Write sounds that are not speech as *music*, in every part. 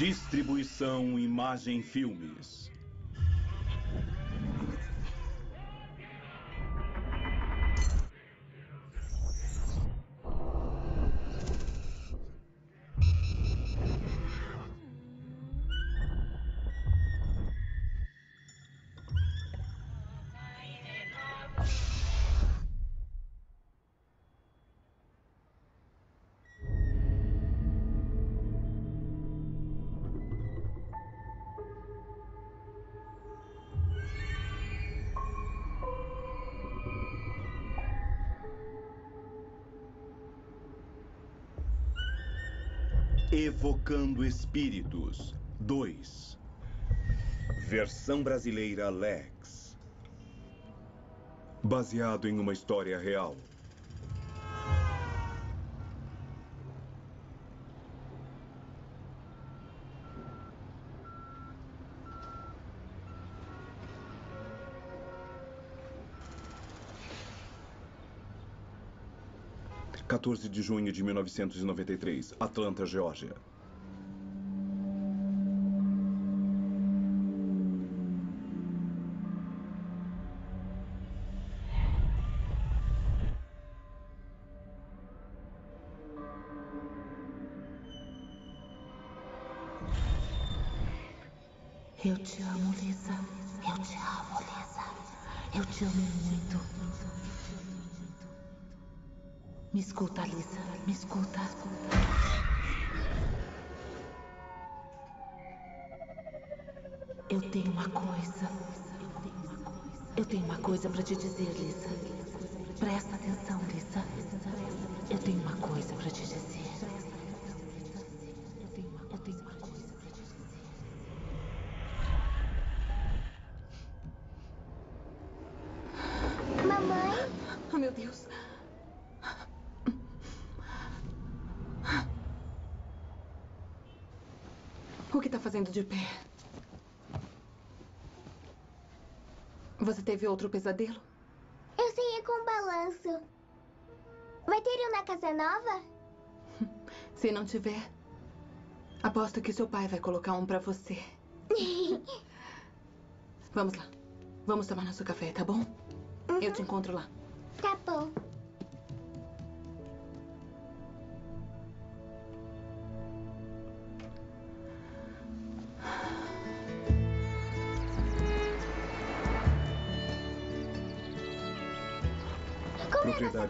Distribuição Imagem Filmes. Evocando Espíritos 2 Versão brasileira Lex Baseado em uma história real. Quatorze de junho de 1993, Atlanta, Geórgia. Me escuta. Eu tenho uma coisa. Eu tenho uma coisa para te dizer, Lisa. Presta atenção, Lisa. Eu tenho uma coisa para te dizer. Eu tenho uma, eu tenho uma coisa para te dizer. Mamãe? Oh, meu Deus. O que está fazendo de pé? Você teve outro pesadelo? Eu saía com um balanço. Vai ter um na casa nova? *laughs* Se não tiver, aposto que seu pai vai colocar um pra você. *laughs* Vamos lá. Vamos tomar nosso café, tá bom? Eu te encontro lá. Tá bom.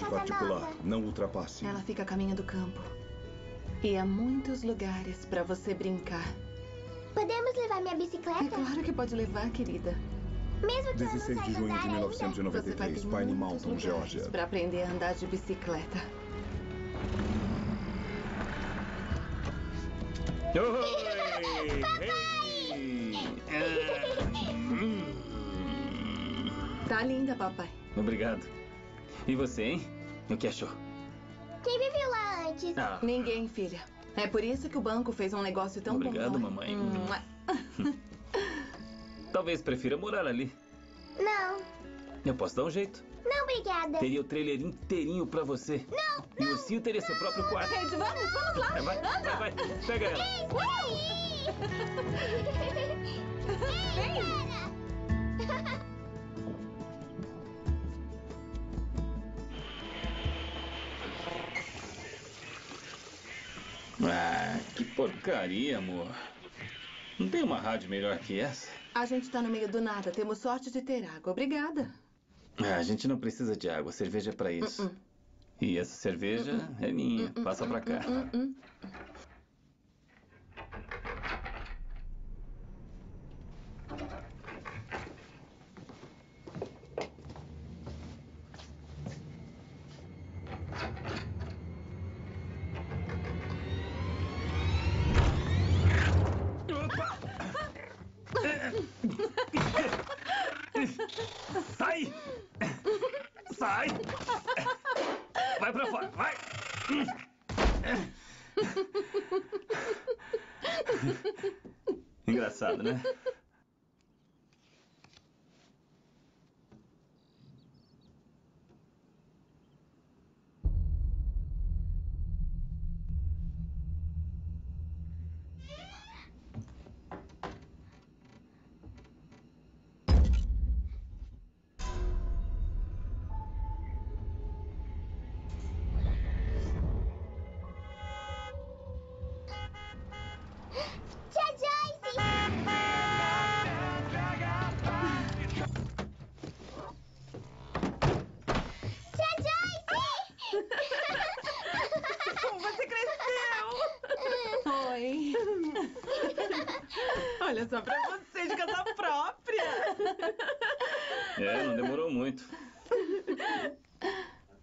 Propriedade particular. Não ultrapasse. Ela fica a caminho do campo. E há muitos lugares pra você brincar. Podemos levar minha É bicicleta? claro que pode levar, querida. Mesmo que eu não 16 de saiba junho de andar ainda? Você vai 1993, ter Pine muitos Mountain, Geórgia. Pra aprender a andar de bicicleta. Oi! *laughs* Hey! Tá linda, papai. Obrigado. E você, hein? O que achou? Quem viveu lá antes? Ah, Ninguém, filha. É por isso que o banco fez um negócio tão Obrigado, bom. mamãe. Mua. *laughs* talvez prefira morar ali. Não. Eu posso dar um jeito. Não, obrigada. Teria o trailer inteirinho pra você. Não, E o ursinho teria seu próprio quarto. Gente, vamos, vamos lá. Vai, vai, vai, vai. Pega ela. Ei, *laughs* *laughs* cara! Ah, que porcaria, amor. Não tem uma rádio melhor que essa? A gente tá no meio do nada. Temos sorte de ter água. Obrigada. Ah, a gente não precisa de água. Cerveja é pra isso. E essa cerveja é minha. Passa pra cá. Hum, Sai! Sai! Vai pra fora, vai! Engraçado, né? Olha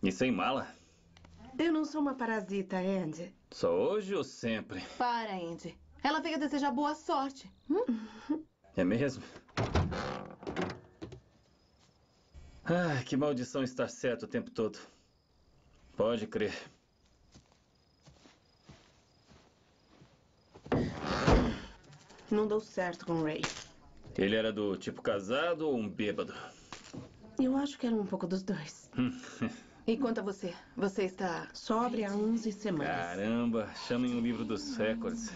E sem mala? Eu não sou uma parasita, Andy. Só hoje ou sempre? Para, Andy. Ela veio desejar boa sorte. Hum? É mesmo? Ah, que maldição estar certo o tempo todo. Pode crer. Não deu certo com o Ray. Ele era do tipo casado ou um bêbado? Eu acho que era um pouco dos dois. *laughs* E quanto a você? Você está. Sobre há 11 semanas. Caramba, chamem o livro dos recordes.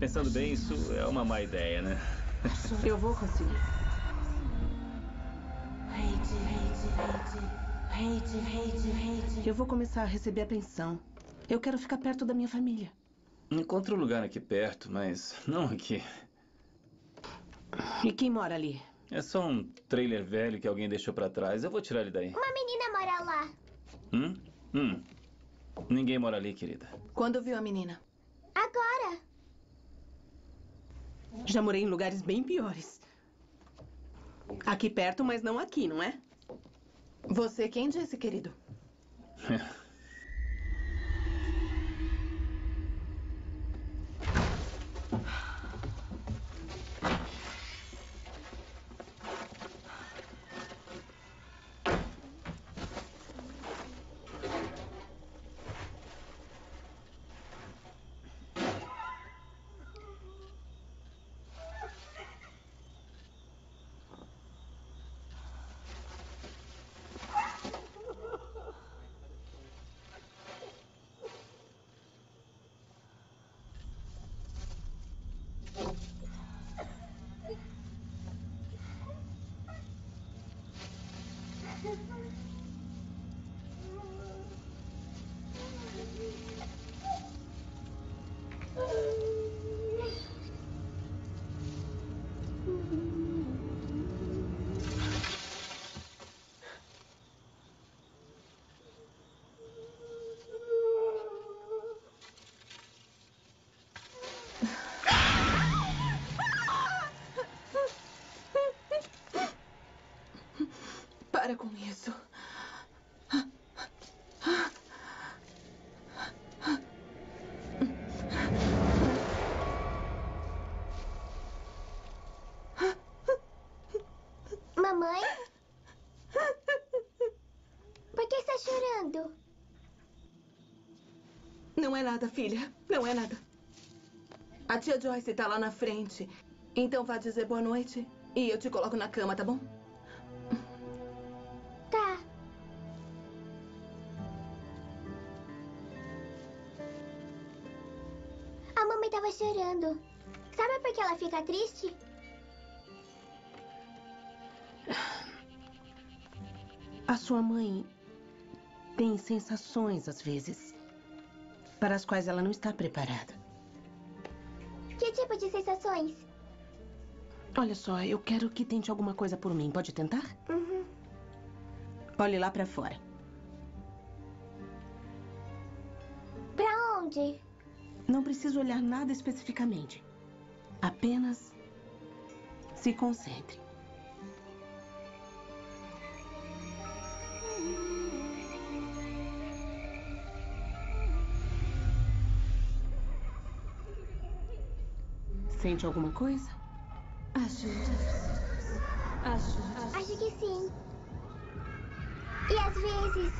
Pensando bem, isso é uma má ideia, né? Eu vou conseguir. Eu vou começar a receber a pensão. Eu quero ficar perto da minha família. Encontro um lugar aqui perto, mas não aqui. E quem mora ali? É só um trailer velho que alguém deixou pra trás. Eu vou tirar ele daí. Uma menina mora lá. Hum? Hum. Ninguém mora ali, querida. Quando viu a menina? Agora. Já morei em lugares bem piores. Aqui perto, mas não aqui, não é? Você quem disse, querido? *laughs* com isso. Mamãe? Por que está chorando? Não é nada, filha. Não é nada. A tia Joyce tá lá na frente. Então vá dizer boa noite e eu te coloco na cama, tá bom? Fica triste? A sua mãe tem sensações às vezes para as quais ela não está preparada. Que tipo de sensações? Olha só, eu quero que tente alguma coisa por mim. Pode tentar? Uhum. Olhe lá para fora. Pra onde? Não preciso olhar nada especificamente. Apenas se concentre. Sente alguma coisa? Ajuda. Ajuda. Acho que sim. E às vezes.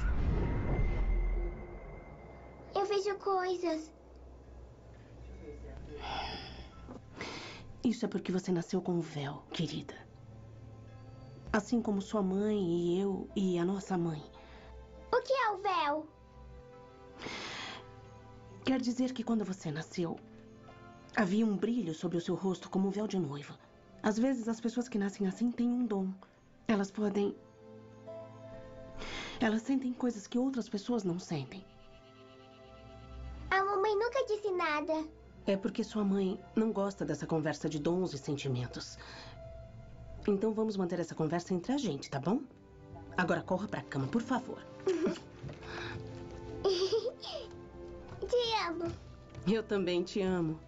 Eu vejo coisas. Isso é porque você nasceu com um véu, querida. Assim como sua mãe e eu e a nossa mãe. O que é o véu? Quer dizer que quando você nasceu, havia um brilho sobre o seu rosto como um véu de noiva. Às vezes as pessoas que nascem assim têm um dom. Elas podem. Elas sentem coisas que outras pessoas não sentem. A mamãe nunca disse nada. É porque sua mãe não gosta dessa conversa de dons e sentimentos. Então vamos manter essa conversa entre a gente, tá bom? Agora corra pra cama, por favor. *laughs* Te amo. Eu também te amo.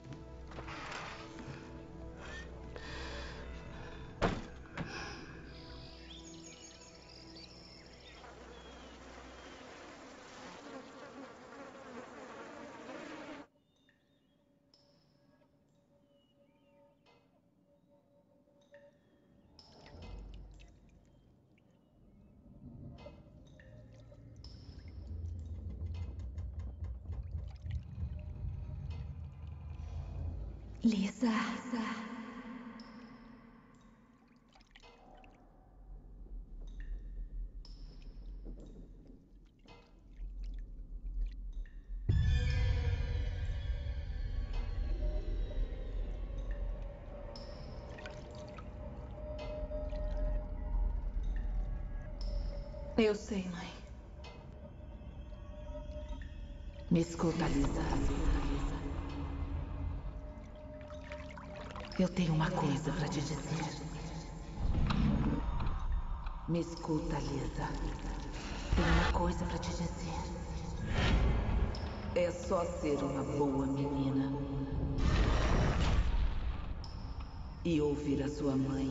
Eu sei, mãe. Me escuta, Lisa. Eu tenho uma coisa para te dizer. Me escuta, Lisa. Tenho uma coisa para te dizer. É só ser uma boa menina. E ouvir a sua mãe.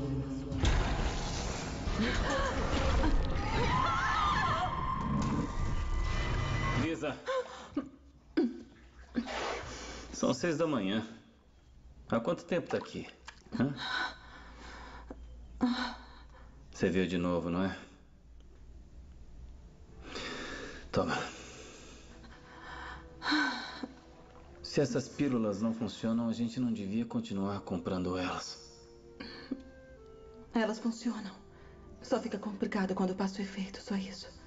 São seis da manhã. Há quanto tempo tá aqui? Hã? Você veio de novo, não é? Toma. Se essas pílulas não funcionam, a gente não devia continuar comprando elas. Elas funcionam. Só fica complicado quando passa o efeito, só isso.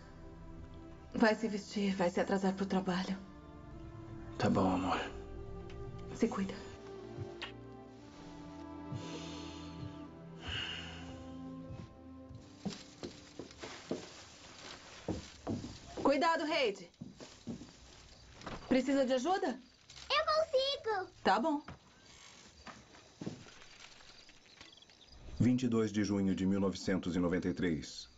Vai se vestir, vai se atrasar pro trabalho. Tá bom, amor. Se cuida. Cuidado, Reide. Precisa de ajuda? Eu consigo! Tá bom. 22 de junho de 1993.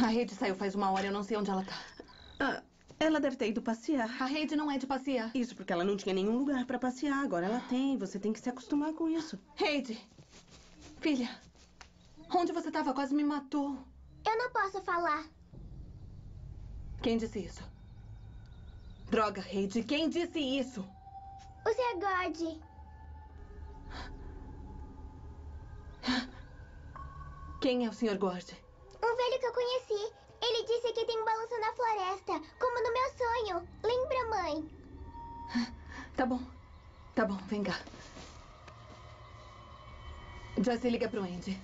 A Reide saiu faz uma hora, eu não sei onde ela tá. Ah, ela deve ter ido passear. A Reide não é de passear. Isso porque ela não tinha nenhum lugar pra passear. Agora ela tem. Você tem que se acostumar com isso. Reide. Filha. Onde você tava? Quase me matou. Eu não posso falar. Quem disse isso? Droga, Reide. Quem disse isso? O Sr. God. Quem é o Sr. Gord? Um velho que eu conheci. Ele disse que tem um balanço na floresta, como no meu sonho. Lembra, mãe? *laughs* Tá bom. Tá bom, vem cá. Joyce, liga pro Andy.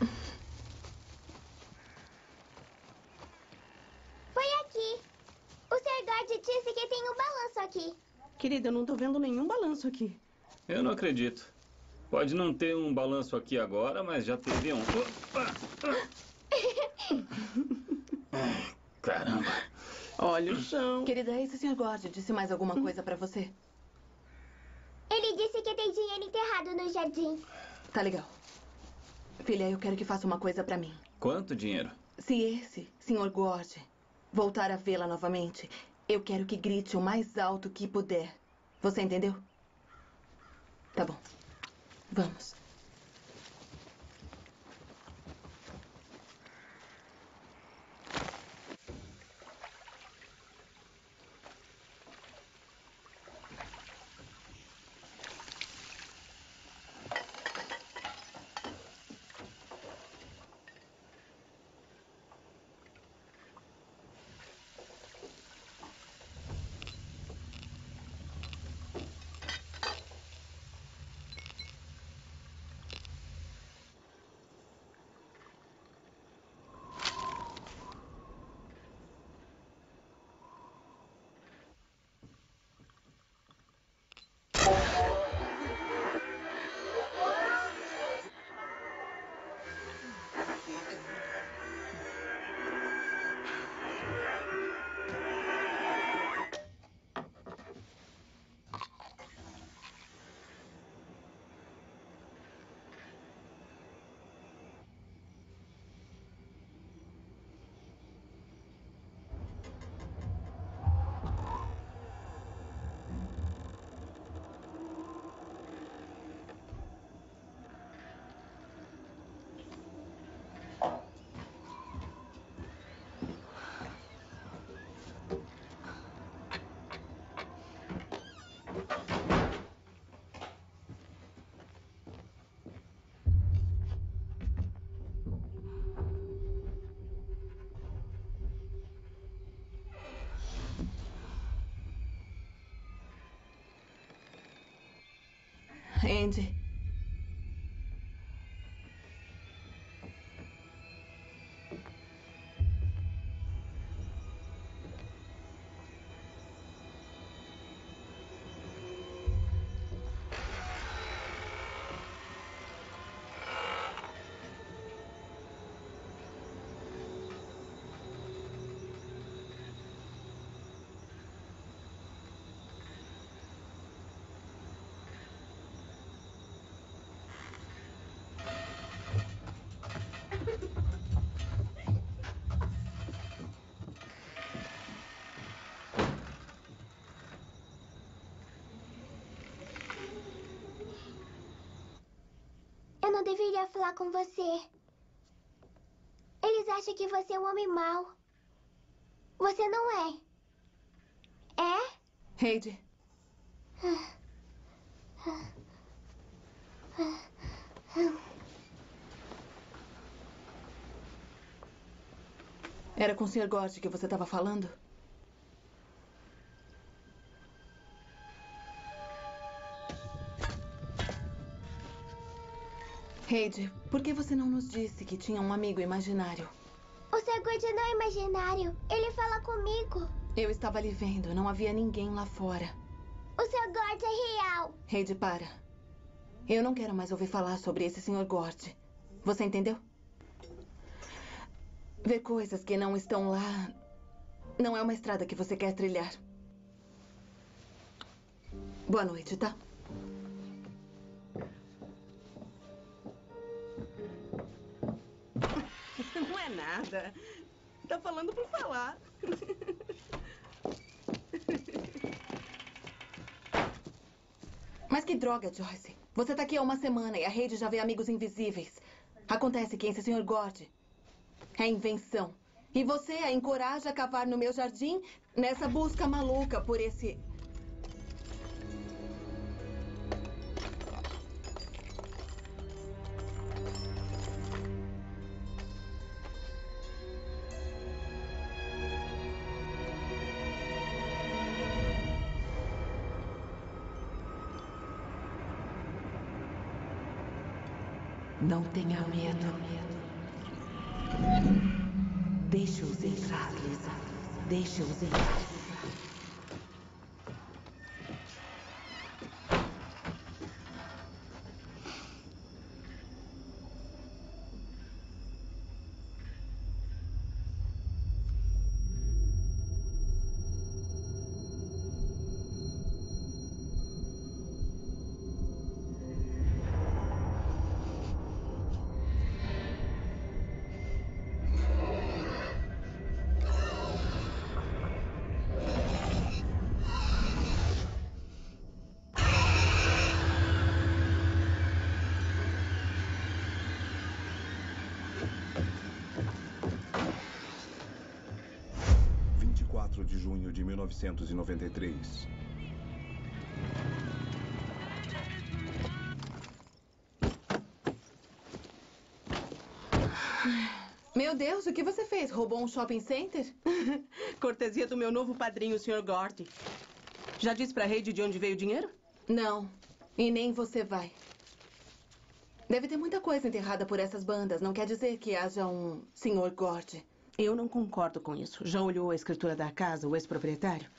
*laughs* Foi aqui. O Sr. God disse que tem um balanço aqui. Querida, eu não tô vendo nenhum balanço aqui. Eu não acredito. Pode não ter um balanço aqui agora, mas já teve um. *laughs* Caramba. Olha o chão. Querida, esse Sr. Gord disse mais alguma coisa pra você? Ele disse que tem dinheiro enterrado no jardim. Tá legal. Filha, eu quero que faça uma coisa pra mim. Quanto dinheiro? Se esse Sr. Gord voltar a vê-la novamente, eu quero que grite o mais alto que puder. Você entendeu? Tá bom. Vamos. Andy. Deveria falar com você. Eles acham que você é um homem mau. Você não é. É? Heidi. Era com o Sr. Gort que você estava falando? Heidi, por que você não nos disse que tinha um amigo imaginário? O Sr. Good não é imaginário. Ele fala comigo. Eu estava ali vendo, não havia ninguém lá fora. O Sr. Gort é real. Heidi, para. Eu não quero mais ouvir falar sobre esse Sr. Gort. Você entendeu? Ver coisas que não estão lá não é uma estrada que você quer trilhar. Boa noite, tá? Nada. Tá falando por falar. Mas que droga, Joyce. Você tá aqui há uma semana e a rede já vê amigos invisíveis. Acontece que esse Sr. Gord é invenção. E você a encoraja a cavar no meu jardim nessa busca maluca por esse. Não tenha medo. Deixe-os entrar, Lisa. Deixe-os entrar. 1993. Meu Deus, o que você fez? Roubou um shopping center? *laughs* Cortesia do meu novo padrinho, o Sr. Gort. Já disse pra Heidi de onde veio o dinheiro? Não. E nem você vai. Deve ter muita coisa enterrada por essas bandas. Não quer dizer que haja um Sr. Gord. Eu não concordo com isso. Já olhou a escritura da casa, o ex-proprietário?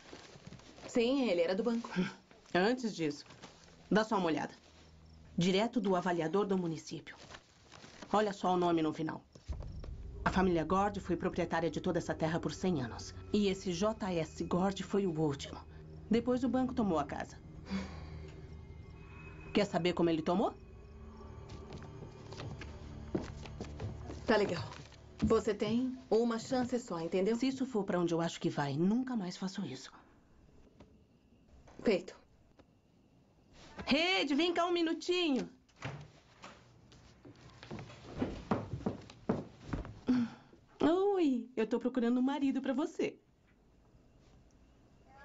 Sim, ele era do banco. *laughs* Antes disso, dá só uma olhada. Direto do avaliador do município. Olha só o nome no final. A família Gord foi proprietária de toda essa terra por 100 anos. E esse J.S. Gord foi o último. Depois o banco tomou a casa. Quer saber como ele tomou? Tá legal. Você tem uma chance só, entendeu? Se isso for pra onde eu acho que vai, nunca mais faço isso. Feito. Rede, vem cá um minutinho. Oi, eu tô procurando um marido pra você.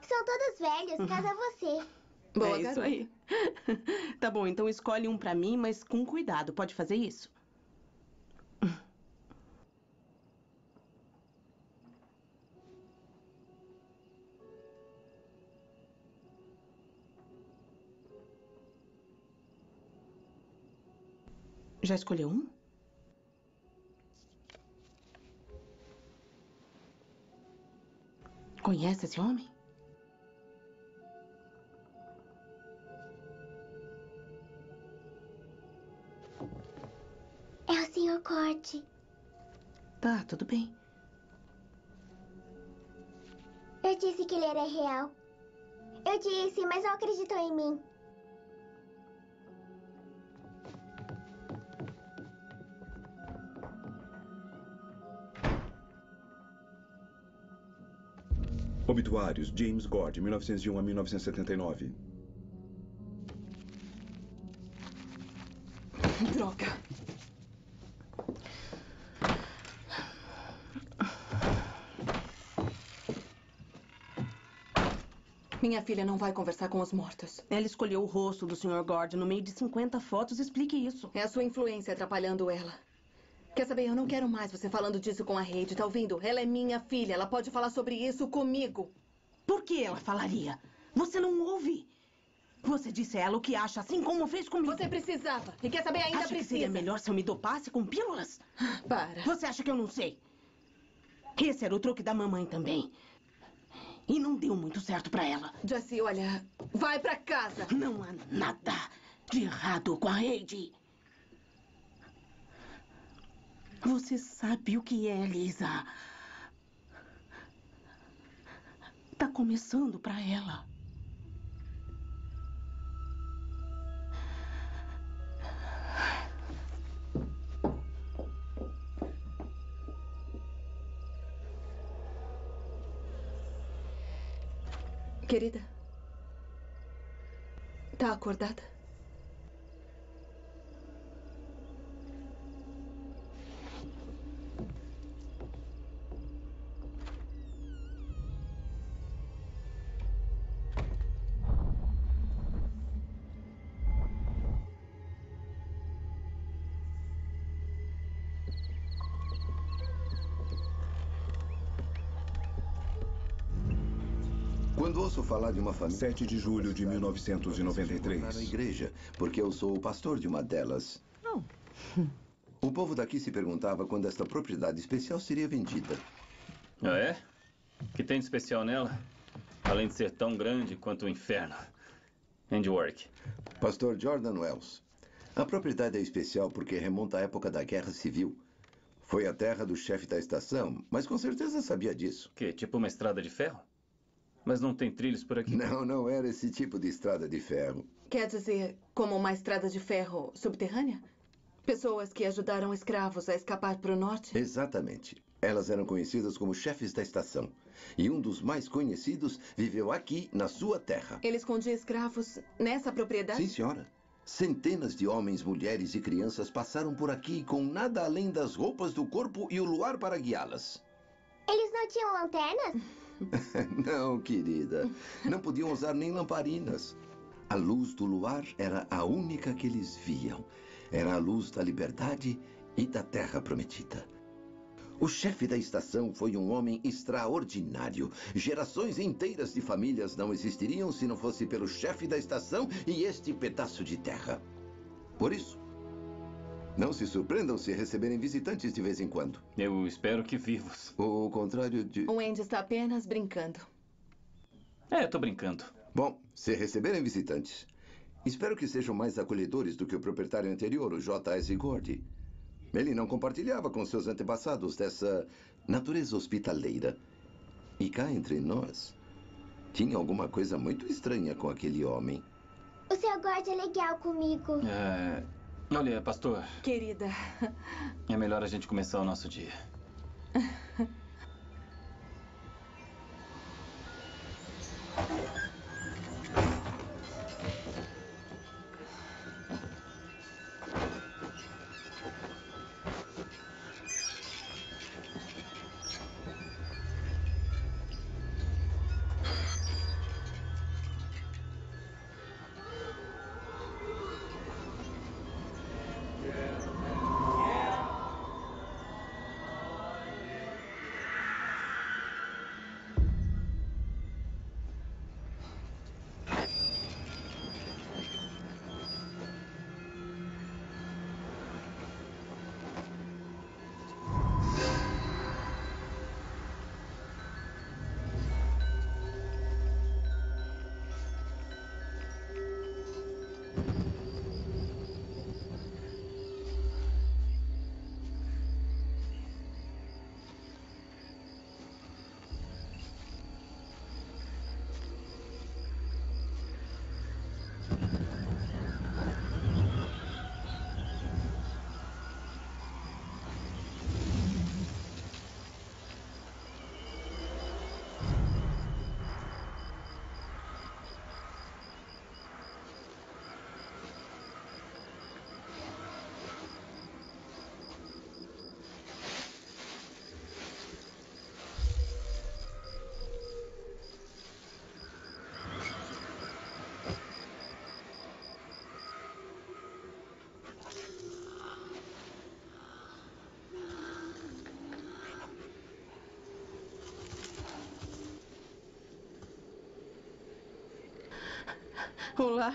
São todos velhos. Casa você. Boa, é isso aí. *laughs* tá bom, então escolhe um pra mim, mas com cuidado. Pode fazer isso? Já escolheu um? Conhece esse homem? É o Sr. Corte. Tá, tudo bem. Eu disse que ele era real. Eu disse, mas não acreditou em mim. Obituários: James Gord, 1901 a 1979. Droga. Minha filha não vai conversar com os mortos. Ela escolheu o rosto do Sr. Gord no meio de 50 fotos. Explique isso. É a sua influência atrapalhando ela. Quer saber? Eu não quero mais você falando disso com a Heidi, tá ouvindo? Ela é minha filha. Ela pode falar sobre isso comigo. Por que ela falaria? Você não ouve. Você disse a ela o que acha, assim como fez comigo. Você precisava. E quer saber? Ainda acha que precisa. seria melhor se eu me dopasse com pílulas? Para. Você acha que eu não sei? Esse era o truque da mamãe também. E não deu muito certo pra ela. Jessie, olha. Vai pra casa. Não há nada de errado com a Heidi. Você sabe o que é, Lisa. Tá começando pra ela. Querida. Tá acordada? Ouço falar de uma família. 7 de julho de na 1993. igreja, porque eu sou o pastor de uma delas. O povo daqui se perguntava quando esta propriedade especial seria vendida. Ah, é? O que tem de especial nela? Além de ser tão grande quanto o inferno. Handwork. Pastor Jordan Wells. A propriedade é especial porque remonta à época da Guerra Civil. Foi a terra do chefe da estação, mas com certeza sabia disso. Que? Tipo uma estrada de ferro? Mas não tem trilhos por aqui? Não, não era esse tipo de estrada de ferro. Quer dizer, como uma estrada de ferro subterrânea? Pessoas que ajudaram escravos a escapar para o norte? Exatamente. Elas eram conhecidas como chefes da estação. E um dos mais conhecidos viveu aqui, na sua terra. Ele escondia escravos nessa propriedade? Sim, senhora. Centenas de homens, mulheres e crianças passaram por aqui com nada além das roupas do corpo e o luar para guiá-las. Eles não tinham lanternas? *laughs* *laughs* Não, querida. Não podiam usar nem lamparinas. A luz do luar era a única que eles viam. Era a luz da liberdade e da terra prometida. O chefe da estação foi um homem extraordinário. Gerações inteiras de famílias não existiriam se não fosse pelo chefe da estação e este pedaço de terra. Por isso, não se surpreendam se receberem visitantes de vez em quando. Eu espero que vivos. O contrário de. O Andy está apenas brincando. É, tô brincando. Bom, se receberem visitantes, espero que sejam mais acolhedores do que o proprietário anterior, o J.S. Gordy. Ele não compartilhava com seus antepassados dessa natureza hospitaleira. E cá entre nós, tinha alguma coisa muito estranha com aquele homem. O seu guarda é legal comigo. É... Olha, pastor. Querida. É melhor a gente começar o nosso dia. *laughs* Olá.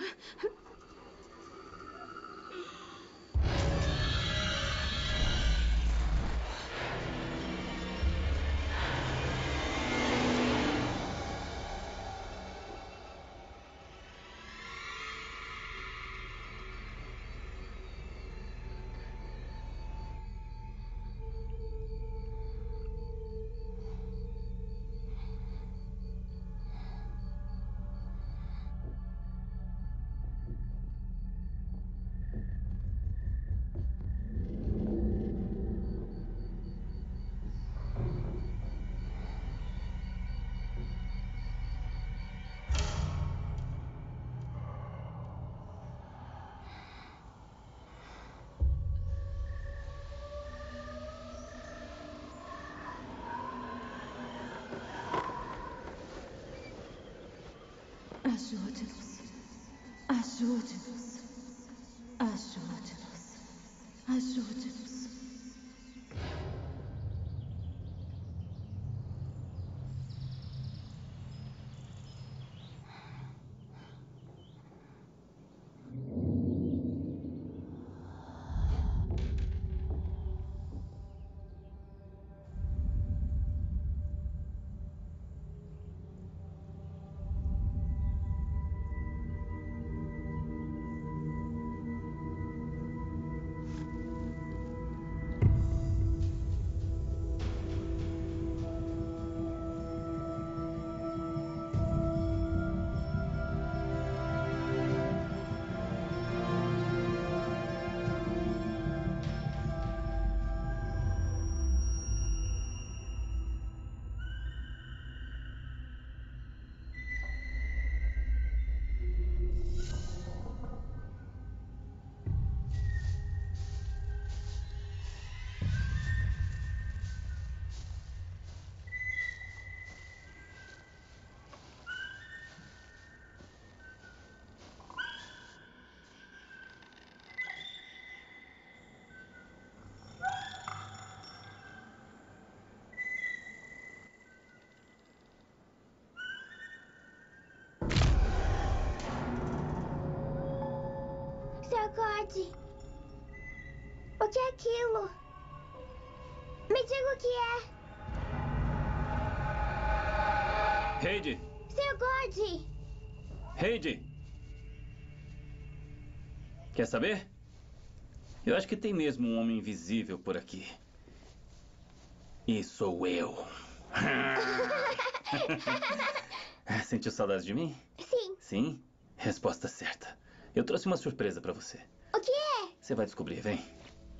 God. O que é aquilo? Me diga o que é. Heidi! Sr. God! Heidi! Quer saber? Eu acho que tem mesmo um homem invisível por aqui. E sou eu. *laughs* *laughs* Sentiu saudade de mim? Sim. Sim? Resposta certa. Eu trouxe uma surpresa pra você. O que é? Você vai descobrir, vem. *laughs*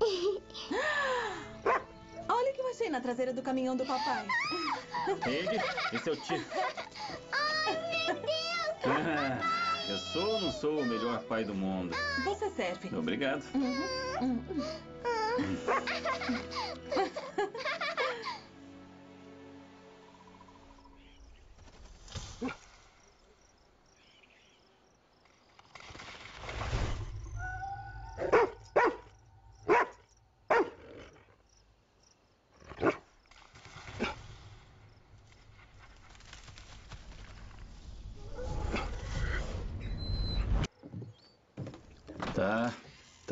Olha o que eu achei na traseira do caminhão do papai. Heidi, esse é o tio. Ai, meu Deus! *laughs* Eu sou ou não sou o melhor pai do mundo? Você serve. Obrigado. Tá. *laughs*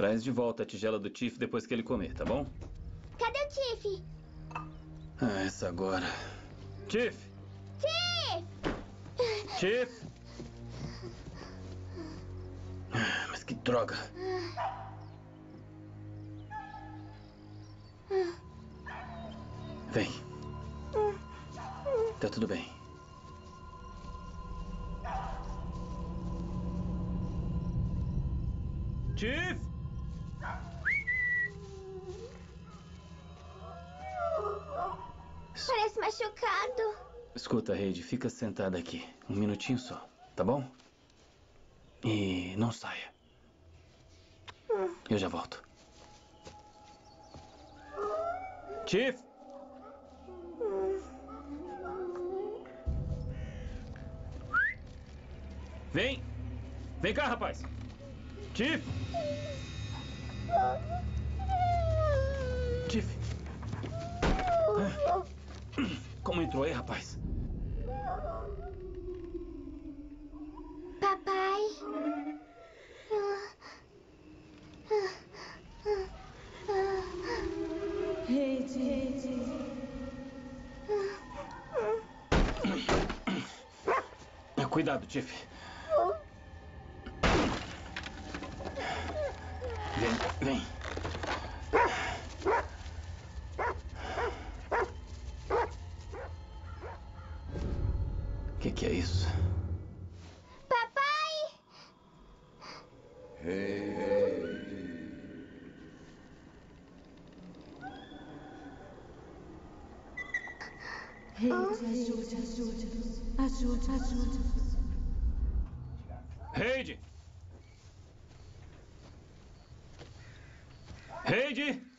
Traz de volta a tigela do Tiff depois que ele comer, tá bom? Cadê o Tiff? Ah, essa agora. Tiff! Tiff! Tiff! Ah, Mas que droga. Vem. Tá tudo bem. Tiff! Escuta, Heidi, fica sentada aqui. Um minutinho só, tá bom? E não saia. Eu já volto. Chief! Vem! Vem cá, rapaz! Chief! Chief! Como entrou aí, rapaz? Papai. Rede, rede. É, cuidado, Tiff. Vem, vem. É isso? Papai! Heide! Heide! Ah,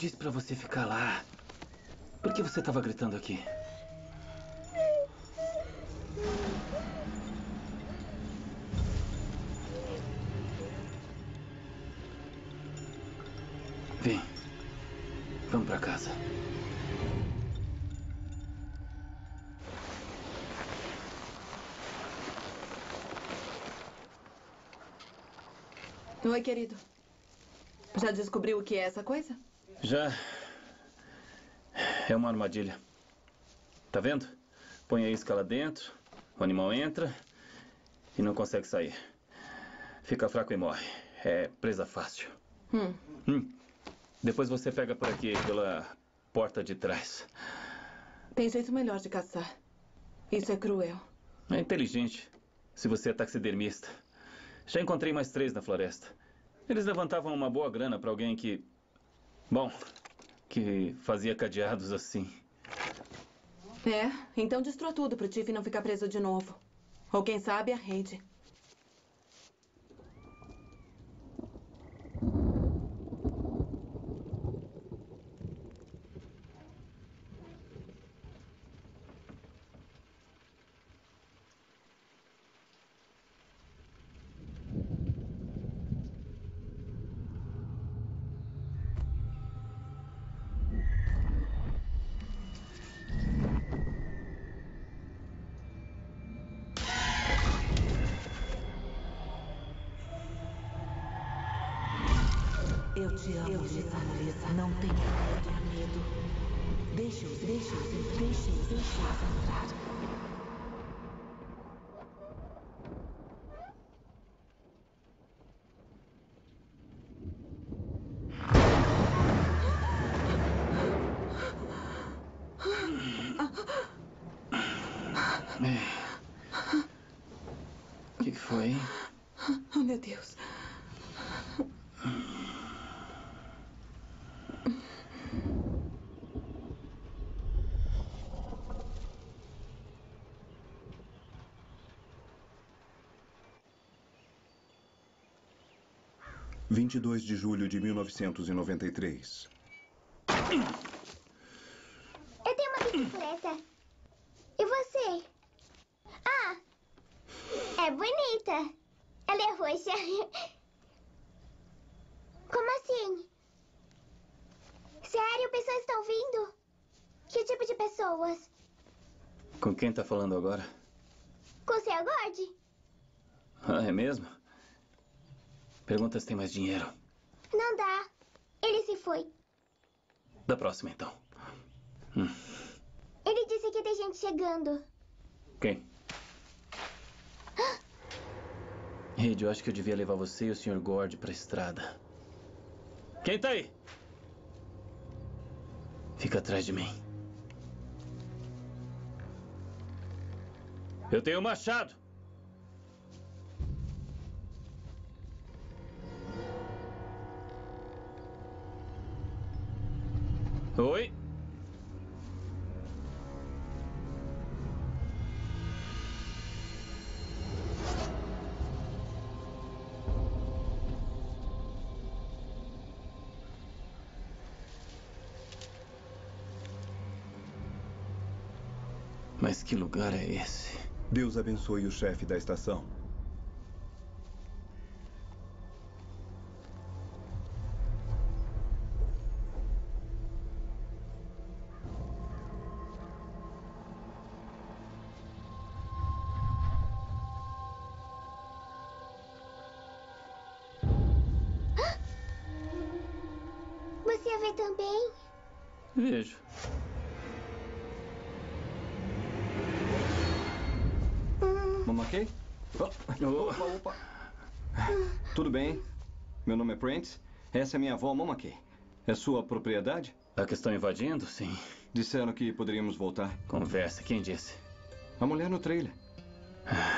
disse pra você ficar lá. Por que você tava gritando aqui? Vem. Vamos pra casa. Oi, querido. Já descobriu o que é essa coisa? Já. É uma armadilha. Tá vendo? Põe a isca lá dentro, o animal entra e não consegue sair. Fica fraco e morre. É presa fácil. Hum. Hum. Depois você pega por aqui, pela porta de trás. Tem jeito melhor de caçar. Isso é cruel. É inteligente, se você é taxidermista. Já encontrei mais três na floresta. Eles levantavam uma boa grana para alguém que. Bom, que fazia cadeados assim. É, então destrua tudo pro Tiff não ficar preso de novo. Ou quem sabe a Heide. Eu te amo, Lisa. Não tenha medo, medo. Deixe-os, deixe-os, deixe-os, deixe-os entrar. O que, foi? Oh, meu Deus. Vinte e dois de julho de 1993. eu tenho uma bicicleta. E você? Ah, é bonita. Ela é roxa. Como assim? Sério, pessoas estão vindo? Que tipo de pessoas? Com quem tá falando agora? Com o seu Gord? Ah, é mesmo? Pergunta se tem mais dinheiro. Não dá. Ele se foi. Da próxima, então. Ele disse que tem gente chegando. Quem? Reid, eu acho que eu devia levar você e o Sr. Gord pra estrada. Quem tá aí? Fica atrás de mim. Eu tenho um machado. Que lugar é esse? Deus abençoe o chefe da estação. Essa é minha avó, Mama Kay. É sua propriedade? A que estão invadindo? Sim. Disseram que poderíamos voltar. Conversa. Quem disse? A mulher no trailer.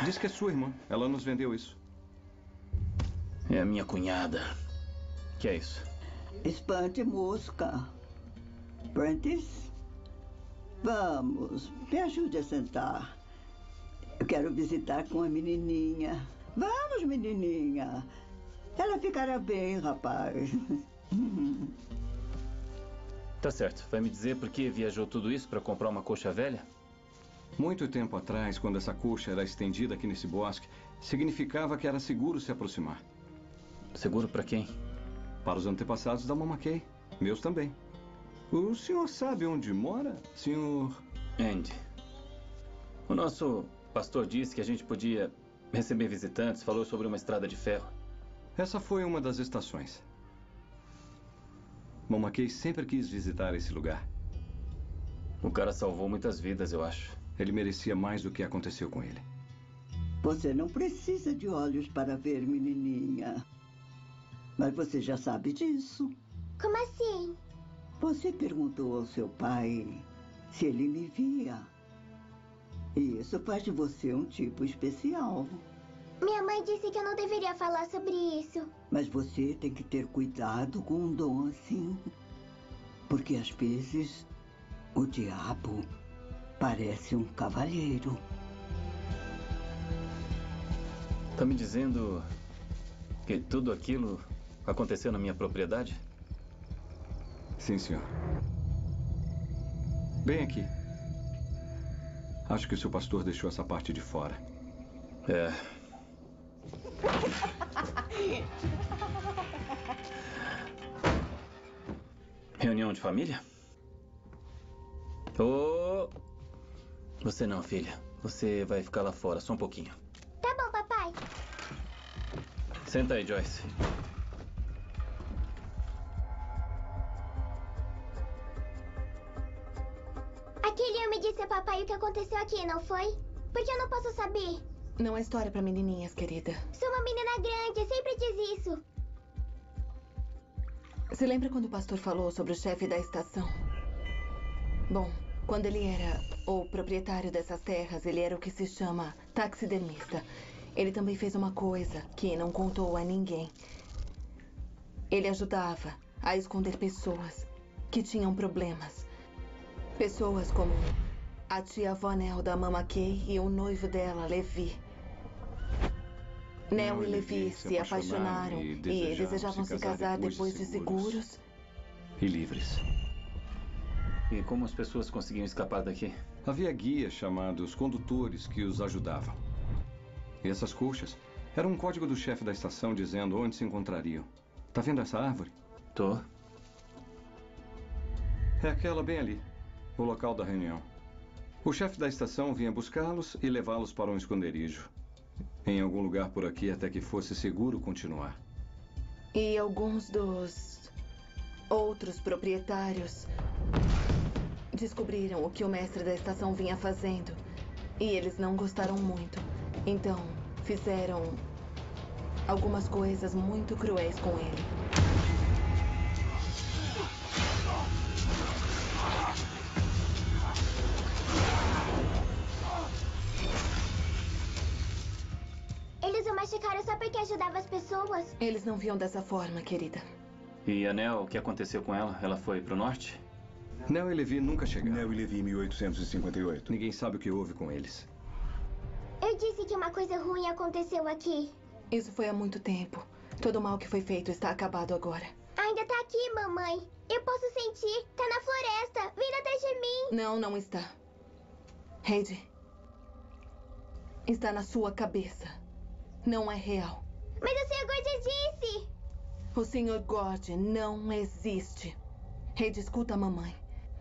Diz que é sua irmã. Ela nos vendeu isso. É a minha cunhada. Que é isso? Espante mosca. Prentice? Vamos, me ajude a sentar. Eu quero visitar com a menininha. Vamos, menininha. Ela ficará bem, rapaz. Tá certo. Vai me dizer por que viajou tudo isso para comprar uma coxa velha? Muito tempo atrás, quando essa coxa era estendida aqui nesse bosque, significava que era seguro se aproximar. Seguro para quem? Para os antepassados da Mama Kay. Meus também. O senhor sabe onde mora, senhor? Andy. O nosso pastor disse que a gente podia receber visitantes, falou sobre uma estrada de ferro. Essa foi uma das estações. Mama Kay sempre quis visitar esse lugar. O cara salvou muitas vidas, eu acho. Ele merecia mais do que aconteceu com ele. Você não precisa de olhos para ver, menininha. Mas você já sabe disso. Como assim? Você perguntou ao seu pai se ele me via. E isso faz de você um tipo especial. Minha mãe disse que eu não deveria falar sobre isso. Mas você tem que ter cuidado com um dom assim. Porque às vezes o diabo parece um cavalheiro. Tá me dizendo que tudo aquilo aconteceu na minha propriedade? Sim, senhor. Bem aqui. Acho que o seu pastor deixou essa parte de fora. É. *laughs* Reunião de família? Ô. Você não, filha. Você vai ficar lá fora, só um pouquinho. Tá bom, papai. Senta aí, Joyce. Aquele homem disse a papai o que aconteceu aqui, não foi? Porque eu não posso saber. Não é história para menininhas, querida. Sou uma menina grande, sempre diz isso. Se lembra quando o pastor falou sobre o chefe da estação? Bom, quando ele era o proprietário dessas terras, ele era o que se chama taxidermista. Ele também fez uma coisa que não contou a ninguém. Ele ajudava a esconder pessoas que tinham problemas. Pessoas como a tia avó Nel da Mama Kay e o noivo dela, Levi. Nel e Levi se apaixonaram e desejavam se casar depois de seguros. E livres. E como as pessoas conseguiam escapar daqui? Havia guias chamados condutores que os ajudavam. E essas coxas eram um código do chefe da estação dizendo onde se encontrariam. Tá vendo essa árvore? Tô. É aquela bem ali, o local da reunião. O chefe da estação vinha buscá-los e levá-los para um esconderijo. Em algum lugar por aqui até que fosse seguro continuar. E alguns dos outros proprietários descobriram o que o mestre da estação vinha fazendo. E eles não gostaram muito. Então, fizeram algumas coisas muito cruéis com ele. Machucaram só porque ajudava as pessoas. Eles não viam dessa forma, querida. E a Nel, o que aconteceu com ela? Ela foi pro norte? Neo e Levi nunca chegaram. Neo e Levi, 1858. Ninguém sabe o que houve com eles. Eu disse que uma coisa ruim aconteceu aqui. Isso foi há muito tempo. Todo o mal que foi feito está acabado agora. Ainda tá aqui, mamãe. Eu posso sentir. Tá na floresta. Vindo atrás de mim. Não, não está. Heidi. Está na sua cabeça. Não é real. Mas o Sr. Gordon disse. O Sr. Gordon não existe. Heidi, escuta a mamãe.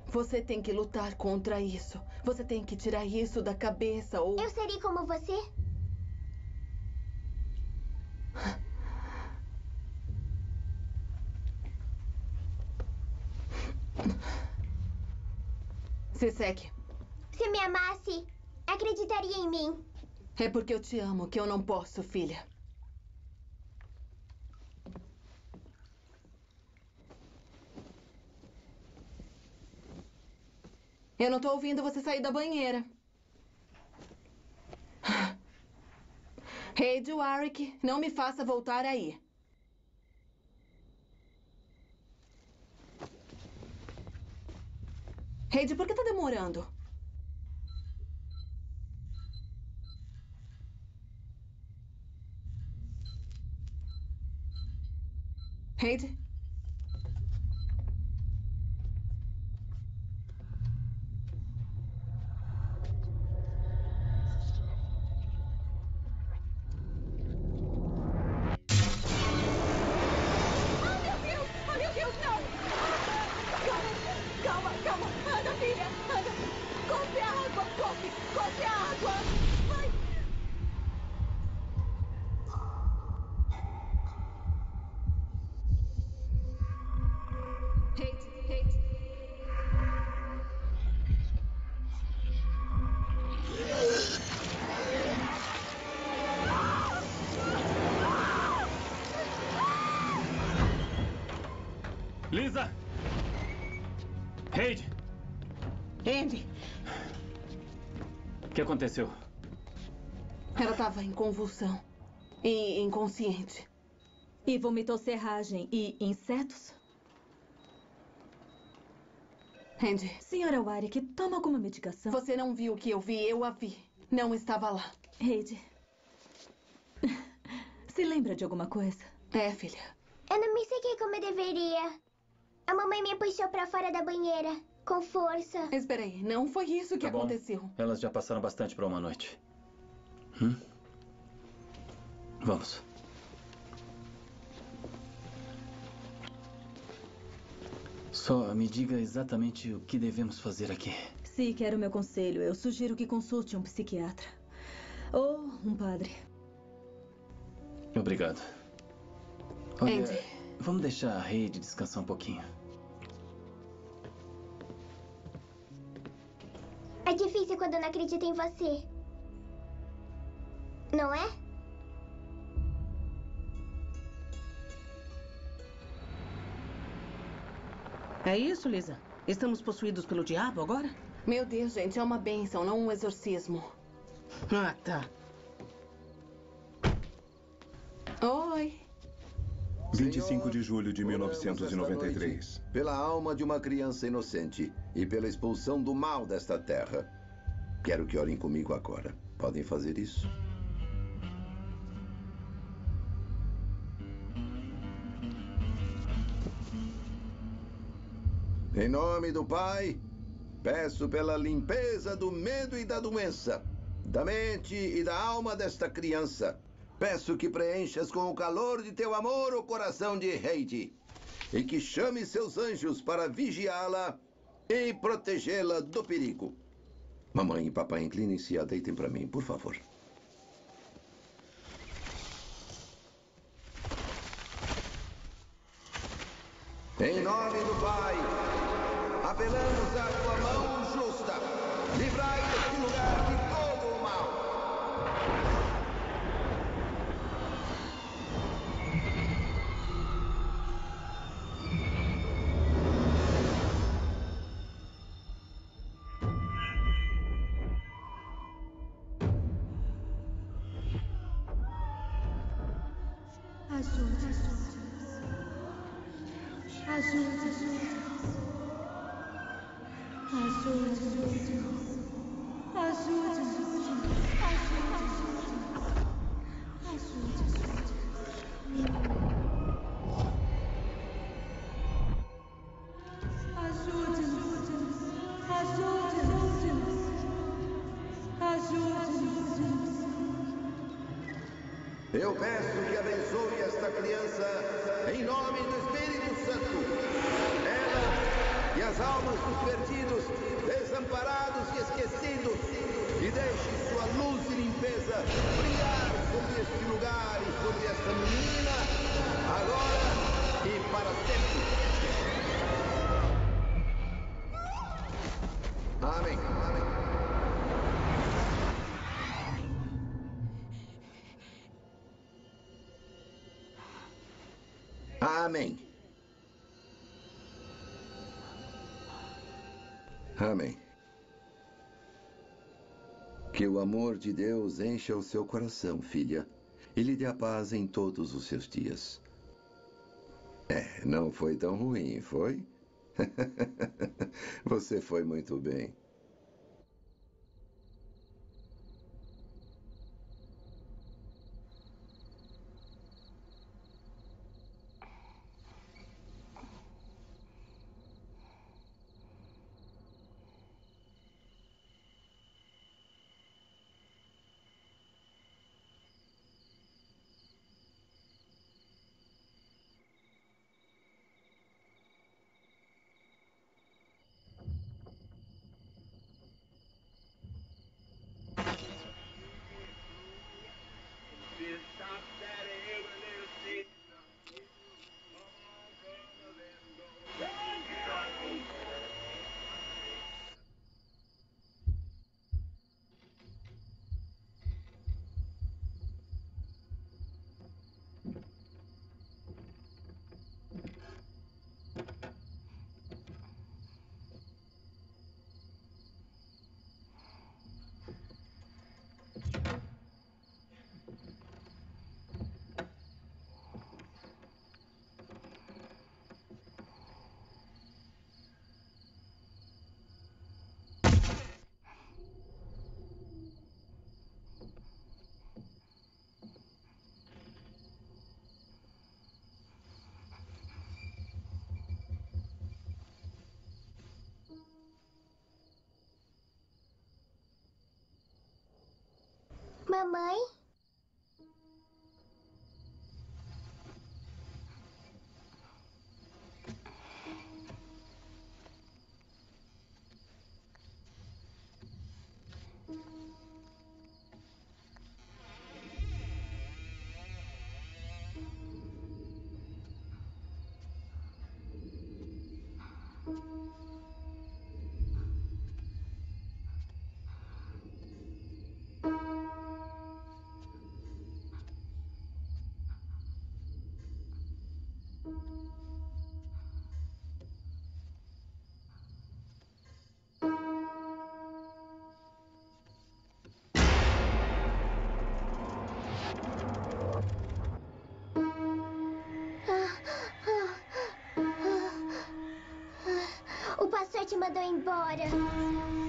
Você tem que lutar contra isso. Você tem que tirar isso da cabeça ou. Eu serei como você? Se seque. Se me amasse, acreditaria em mim. É porque eu te amo que eu não posso, filha. Eu não tô ouvindo você sair da banheira. Heidi Warwick, não me faça voltar aí. Heidi, por que tá demorando? Heidi? Aconteceu? ela estava em convulsão e inconsciente. E vomitou serragem e insetos? Andy. Senhora Warwick, toma alguma medicação? Você não viu o que eu vi, eu a vi. Não estava lá. Heidi. Se lembra de alguma coisa? É, filha. Eu não me sequei como eu deveria. A mamãe me puxou pra fora da banheira. Com força. Espera aí, não foi isso que Tá bom. aconteceu. Elas já passaram bastante para uma noite. Hum? Vamos. Só me diga exatamente o que devemos fazer aqui. Se quer o meu conselho, eu sugiro que consulte um psiquiatra. Ou um padre. Obrigado. Olha, Andy. vamos deixar a Heidi descansar um pouquinho. Difícil quando eu não acredito em você. Não é? É isso, Lisa? Estamos possuídos pelo diabo agora? Meu Deus, gente, é uma bênção, não um exorcismo. Ah, tá. Oi. 25 de julho de 1993. Pela alma de uma criança inocente e pela expulsão do mal desta terra. Quero que orem comigo agora. Podem fazer isso? Em nome do Pai, peço pela limpeza do medo e da doença, da mente e da alma desta criança. Peço que preenchas com o calor de teu amor o coração de Heidi e que chame seus anjos para vigiá-la e protegê-la do perigo. Mamãe e papai, inclinem-se e a deitem para mim, por favor. Em nome do Pai, apelamos à tua mão Eu peço que abençoe esta criança em nome do Espírito Santo. Ela e as almas dos perdidos, desamparados e esquecidos. E deixe sua luz e limpeza brilhar sobre este lugar e sobre esta menina, agora e para sempre. Amém. Que o amor de Deus encha o seu coração, filha, e lhe dê a paz em todos os seus dias. É, não foi tão ruim, foi? *laughs* Você foi muito bem. Mamãe? O pastor te mandou embora.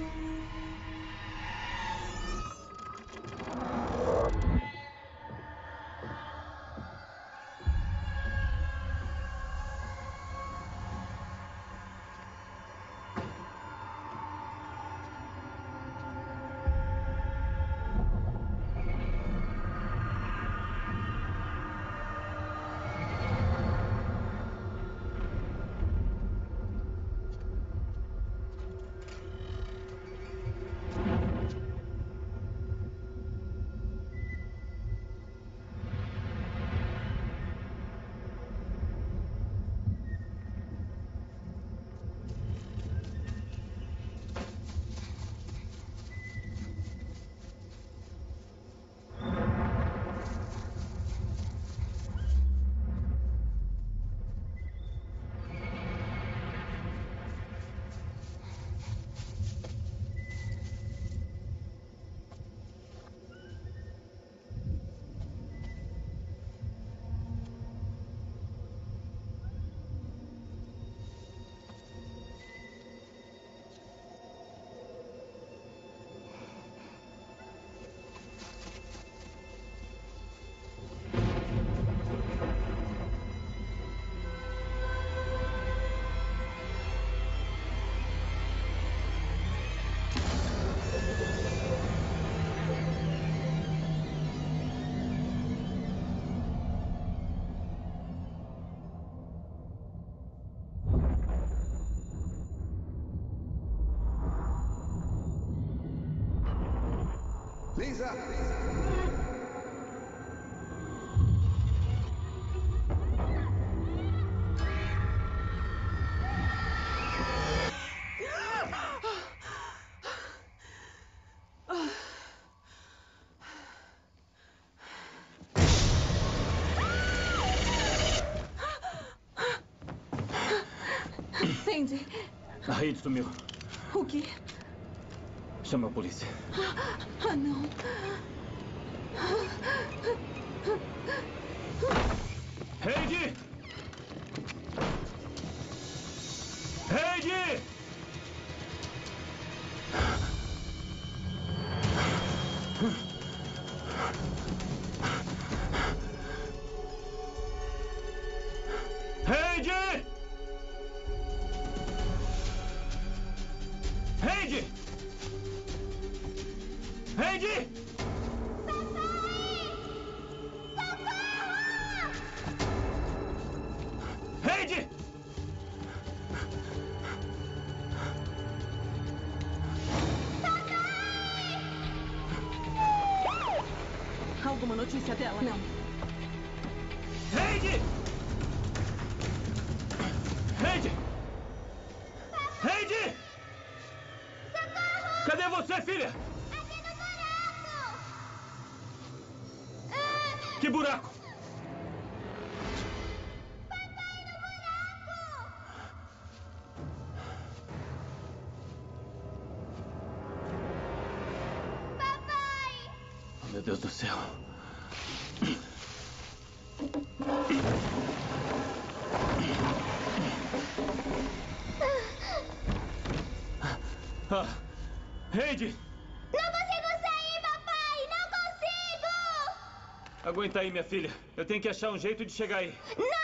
Sandy, A rede sumiu. O quê? Chama a polícia. Ah, não. Ah, Heidi! Não consigo sair, papai! Não consigo! Aguenta aí, minha filha. Eu tenho que achar um jeito de chegar aí. Não!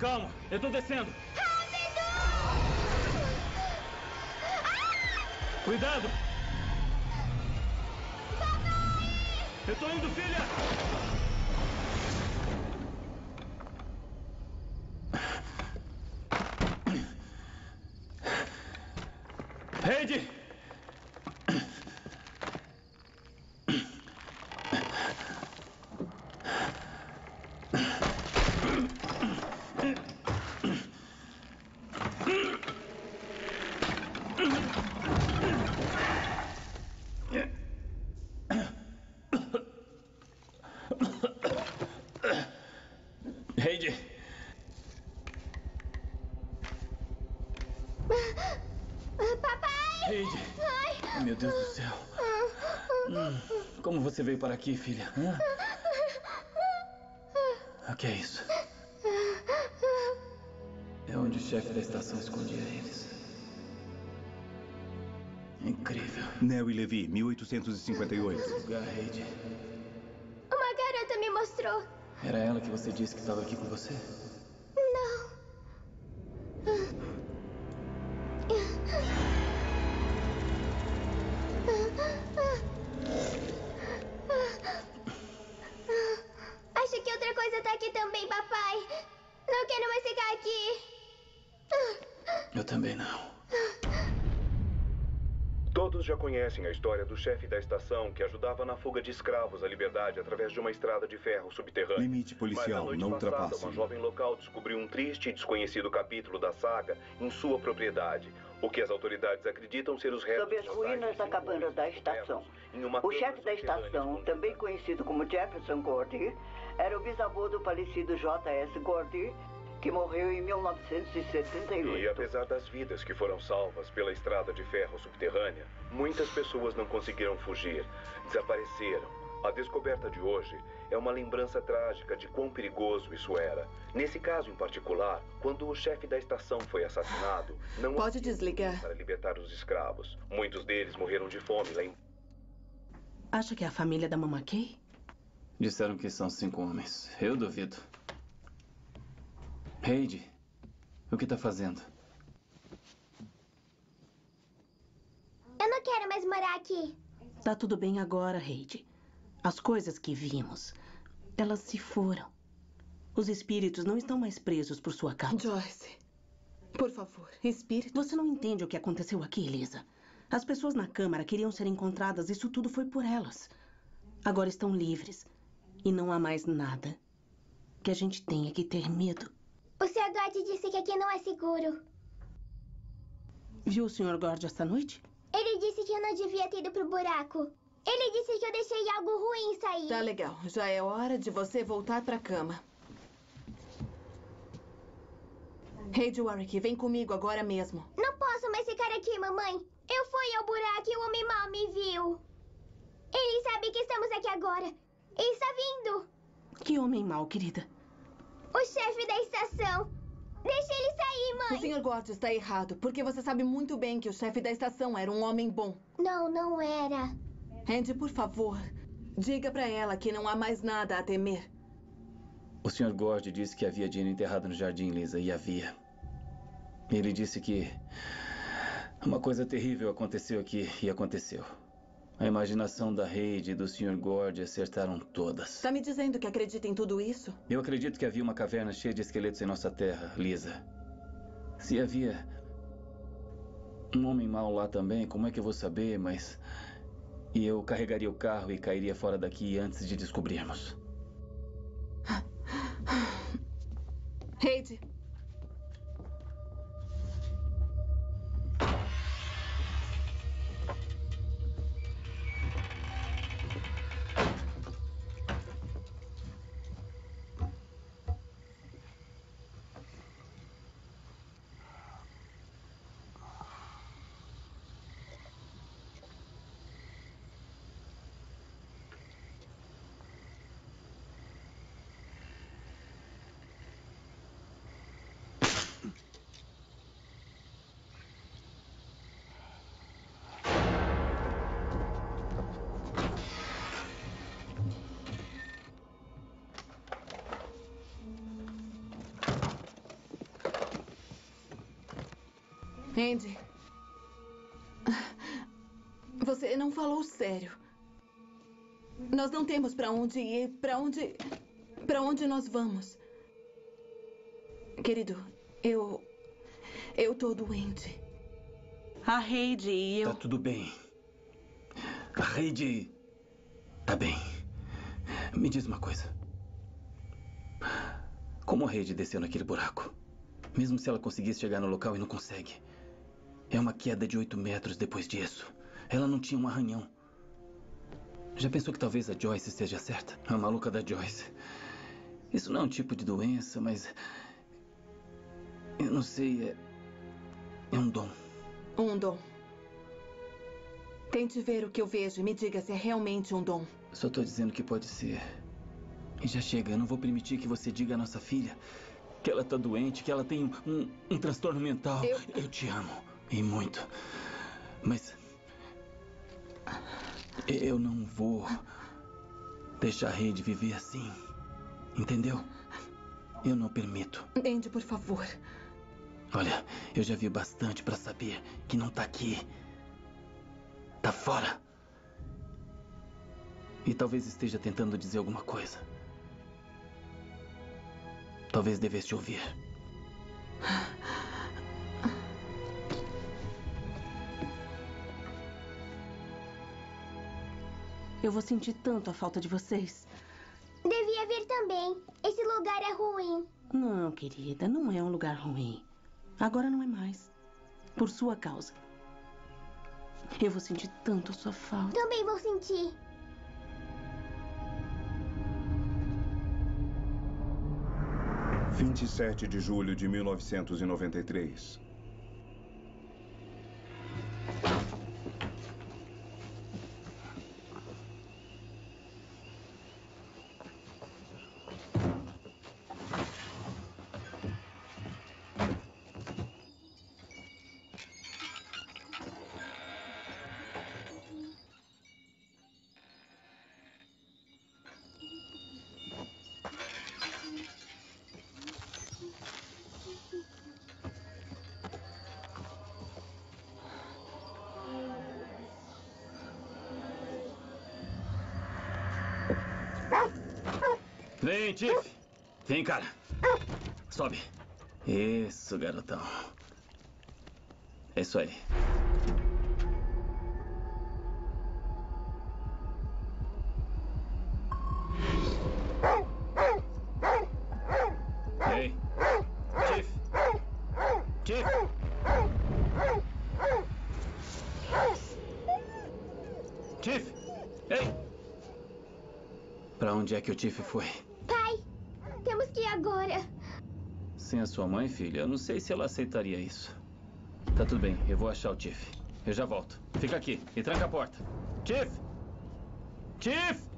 Calma. Eu tô descendo. Deus do céu. Hum, como você veio para aqui, filha? O que é isso? É onde o chefe da estação escondia eles. Incrível. Nell e Levi, 1858. Lugar, Heidi. Uma garota me mostrou. Era ela que você disse que estava aqui com você? Chefe da estação que ajudava na fuga de escravos à liberdade através de uma estrada de ferro subterrânea. Limite policial, Mas não passada, ultrapasse. uma jovem local descobriu um triste e desconhecido capítulo da saga em sua propriedade, o que as autoridades acreditam ser os restos Sob as ruínas da cabana da estação. em uma O chefe da estação, também conhecido como Jefferson Gordy, era o bisavô do falecido J.S. Gordy, que morreu em 1978. E apesar das vidas que foram salvas pela estrada de ferro subterrânea, muitas pessoas não conseguiram fugir, desapareceram. A descoberta de hoje é uma lembrança trágica de quão perigoso isso era. Nesse caso em particular, quando o chefe da estação foi assassinado, não Pode desligar. para libertar os escravos. Muitos deles morreram de fome lá em Acha que é a família da Mama Kay? Disseram que são cinco homens. Eu duvido. Reid, o que tá fazendo? Eu não quero mais morar aqui. Tá tudo bem agora, Reid. As coisas que vimos, elas se foram. Os espíritos não estão mais presos por sua causa. Joyce, por favor, espírito. Você não entende o que aconteceu aqui, Elisa. As pessoas na Câmara queriam ser encontradas, isso tudo foi por elas. Agora estão livres. E não há mais nada que a gente tenha que ter medo. O Sr. God disse que aqui não é seguro. Viu o Sr. Gord esta noite? Ele disse que eu não devia ter ido pro buraco. Ele disse que eu deixei algo ruim sair. Tá legal. Já é hora de você voltar pra cama. Reid Warwick, vem comigo agora mesmo. Não posso mais ficar aqui, mamãe. Eu fui ao buraco e o homem mal me viu. Ele sabe que estamos aqui agora. Ele está vindo. Que homem mau, querida. O chefe da estação. Deixa ele sair, O mãe. Sr. Gord está errado, porque você sabe muito bem que o chefe da estação era um homem bom. Não, não era. Andy, por favor, diga pra ela que não há mais nada a temer. O Sr. Gord disse que havia dinheiro enterrado no jardim, Lisa, e havia. Ele disse que uma coisa terrível aconteceu aqui e aconteceu. A imaginação da Reid e do Sr. Gord acertaram todas. Tá me dizendo que acredita em tudo isso? Eu acredito que havia uma caverna cheia de esqueletos em nossa terra, Lisa. Se havia um homem mau lá também, como é que eu vou saber? Mas. E eu carregaria o carro e cairia fora daqui antes de descobrirmos. Andy. Você não falou sério. Nós não temos pra onde ir, pra onde. pra onde nós vamos. Querido, eu. eu tô doente. A Reid e eu. Tá tudo bem. A Reid. Tá bem. Me diz uma coisa. Como a Reid desceu naquele buraco? Mesmo se ela conseguisse chegar no local e não consegue. É uma queda de oito metros depois disso. Ela não tinha um arranhão. Já pensou que talvez a Joyce esteja certa? A maluca da Joyce. Isso não é um tipo de doença, mas. Eu não sei. É, é um dom. Um dom. Tente ver o que eu vejo e me diga se é realmente um dom. Só tô dizendo que pode ser. E já chega, eu não vou permitir que você diga à nossa filha que ela tá doente, que ela tem um, um, um transtorno mental. Eu- eu te amo. E muito. Mas. Eu não vou deixar a rede viver assim. Entendeu? Eu não permito. Andy, por favor. Olha, eu já vi bastante pra saber que não tá aqui. Tá fora. E talvez esteja tentando dizer alguma coisa. Talvez devesse ouvir. Eu vou sentir tanto a falta de vocês. Devia vir também. Esse lugar é ruim. Não, querida, não é um lugar ruim. Agora não é mais. Por sua causa. Eu vou sentir tanto a sua falta. Também vou sentir. Vinte e sete de julho de 1993. Vem, Tiff. Vem, cara. Sobe. Isso, garotão. É isso aí. Ei. Tiff. Tiff. Tiff. Ei. Pra onde é que o Tiff foi? Pai, temos que ir agora. Sem a sua mãe, filha, eu não sei se ela aceitaria isso. Tá tudo bem, eu vou achar o Tiff. Eu já volto. Fica aqui e tranca a porta. Tiff! Tiff!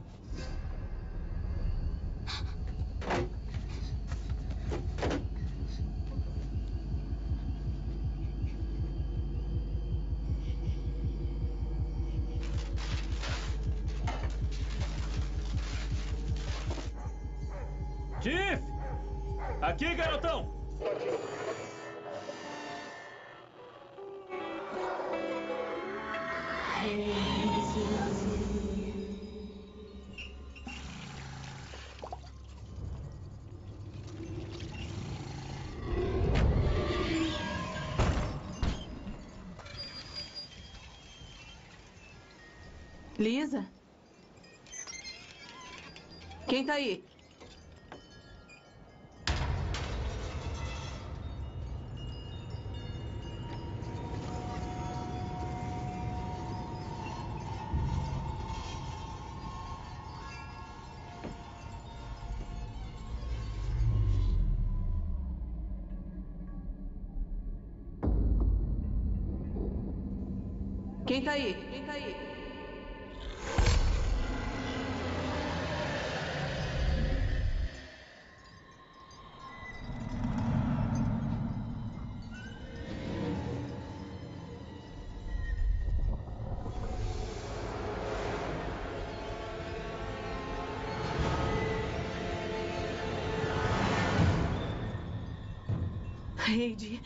Aí? Heidi!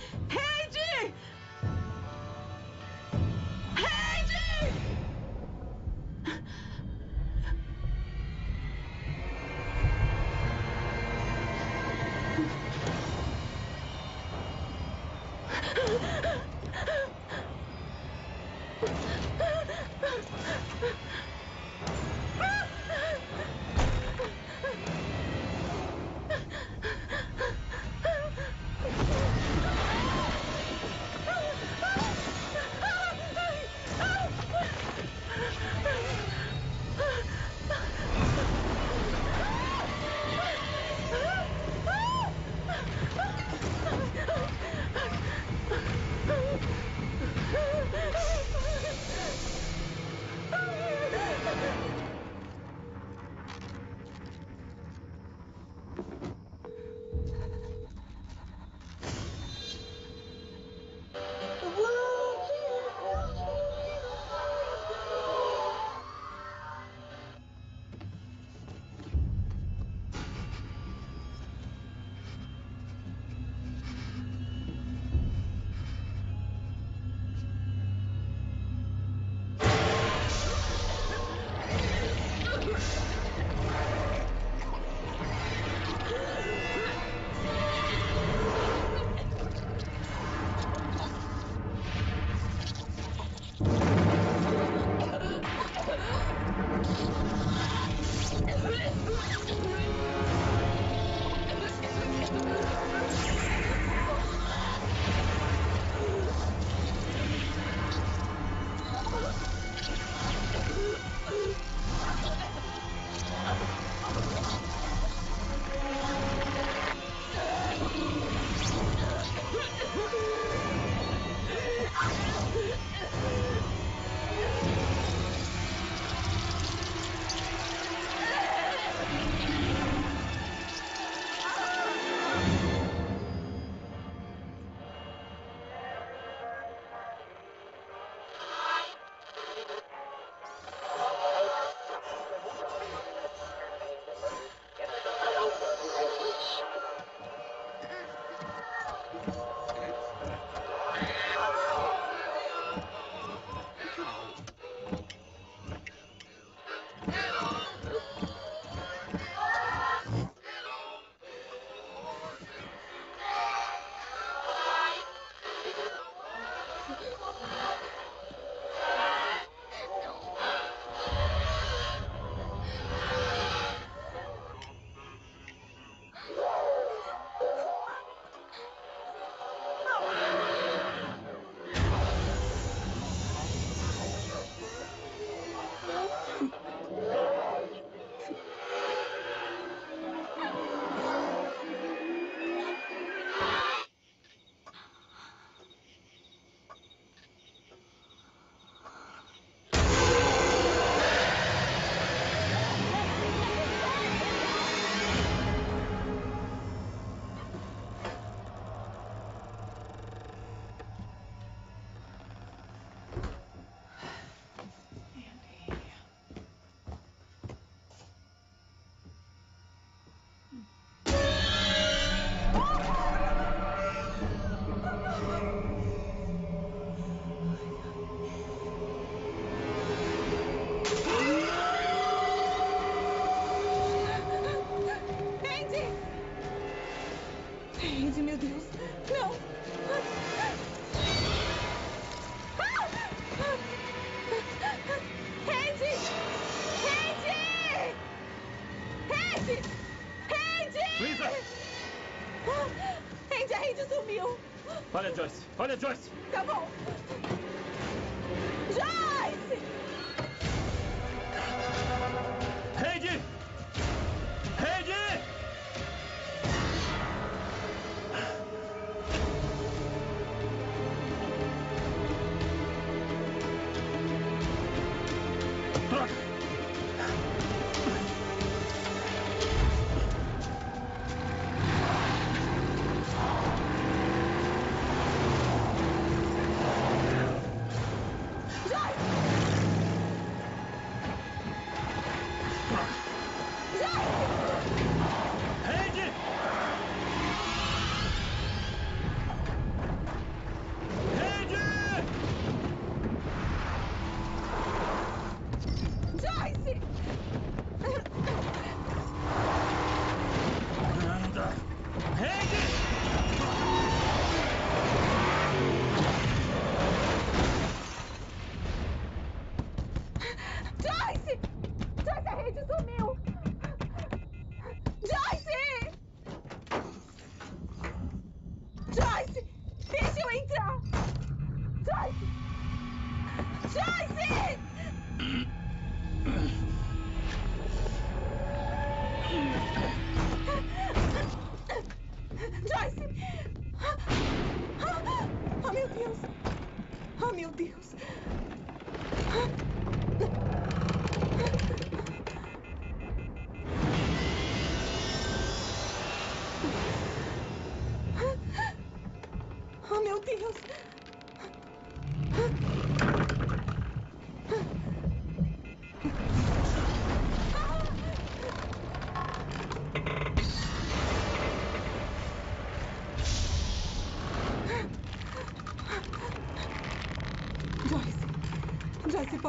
Joyce! Olha, Joyce!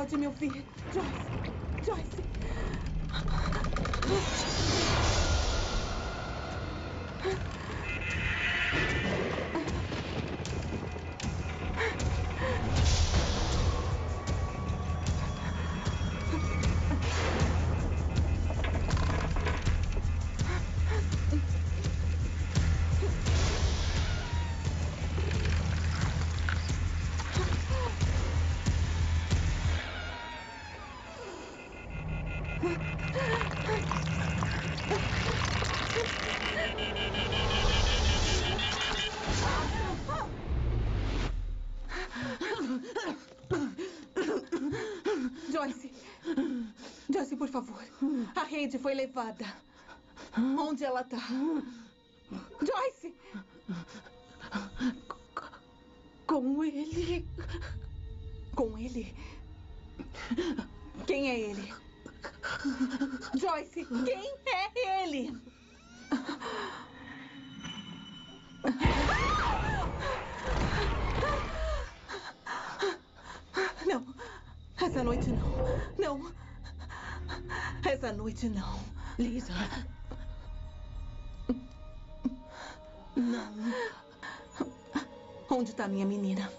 Joyce, pode me foi levada. Onde ela tá? Joyce! Com ele. Com ele. Quem é ele? Joyce, quem é ele? Não. Essa noite não. Não. Essa noite não. Lisa. Não. Onde está minha menina?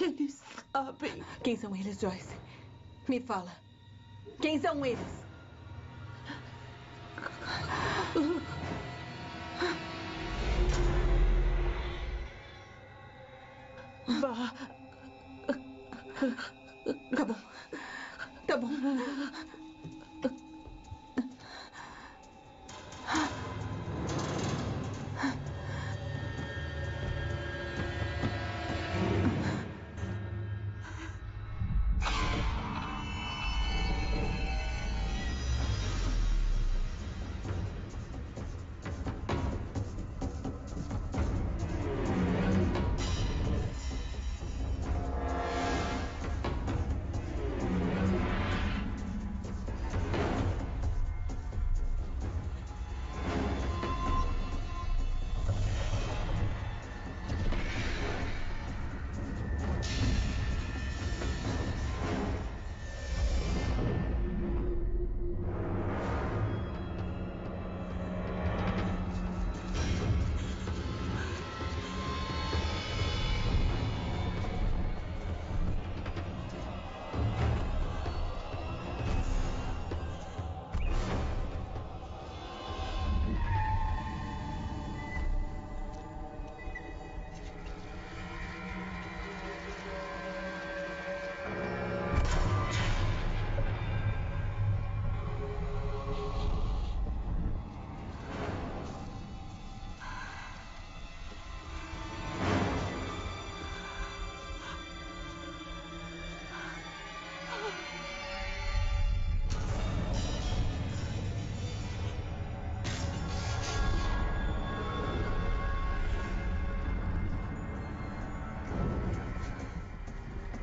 Eles sabem. Quem são eles, Joyce? Me fala. Quem são eles? Vá. Bom. Tá bom.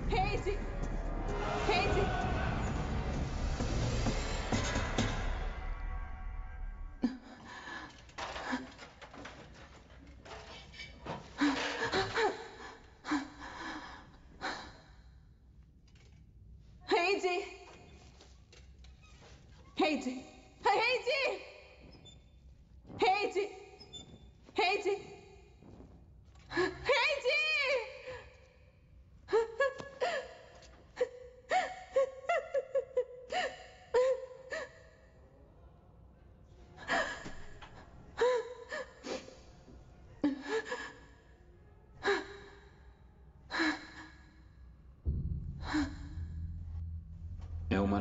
Casey! Casey!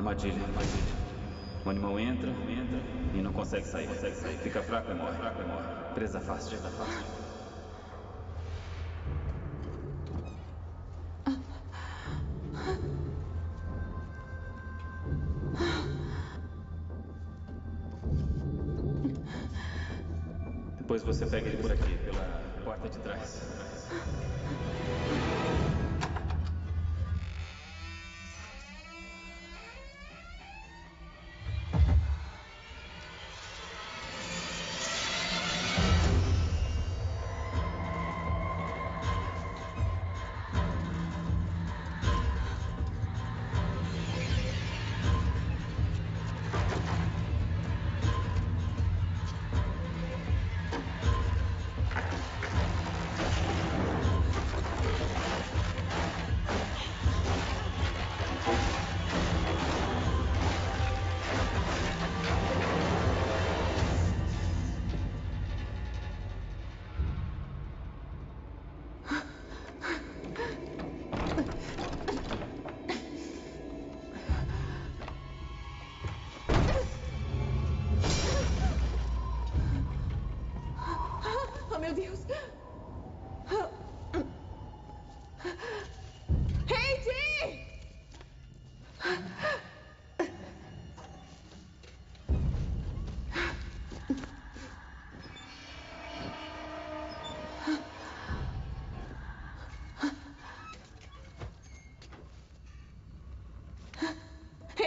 Armadilha. O animal entra, entra e não consegue sair. Consegue sair. Fica fraco e morre. Fraco e morre. Presa fácil. Presa fácil. Depois você pega ele por aqui,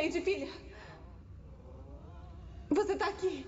Heidi, filha! Você tá aqui!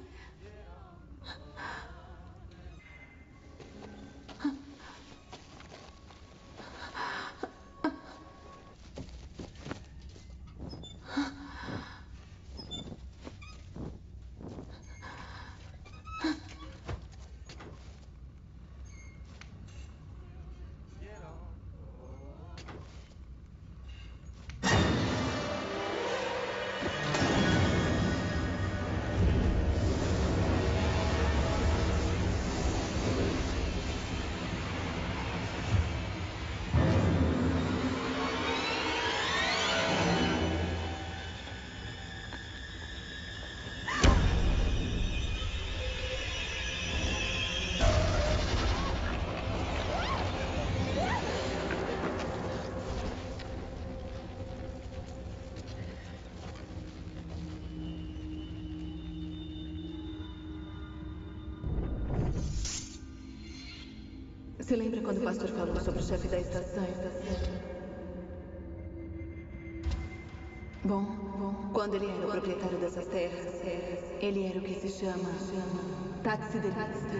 Se lembra quando o pastor falou sobre o chefe da estação? Bom, quando ele era o proprietário dessas terras, ele era o que se chama taxidermista.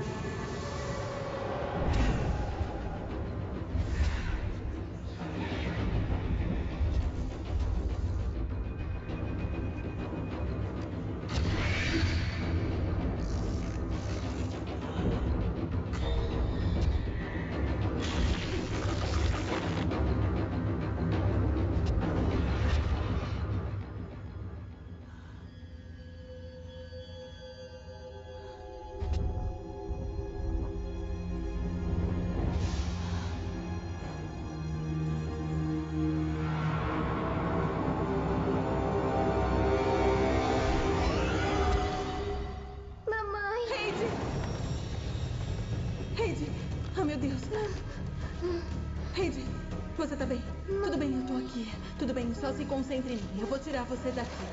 Se concentre em mim. Eu vou tirar você daqui,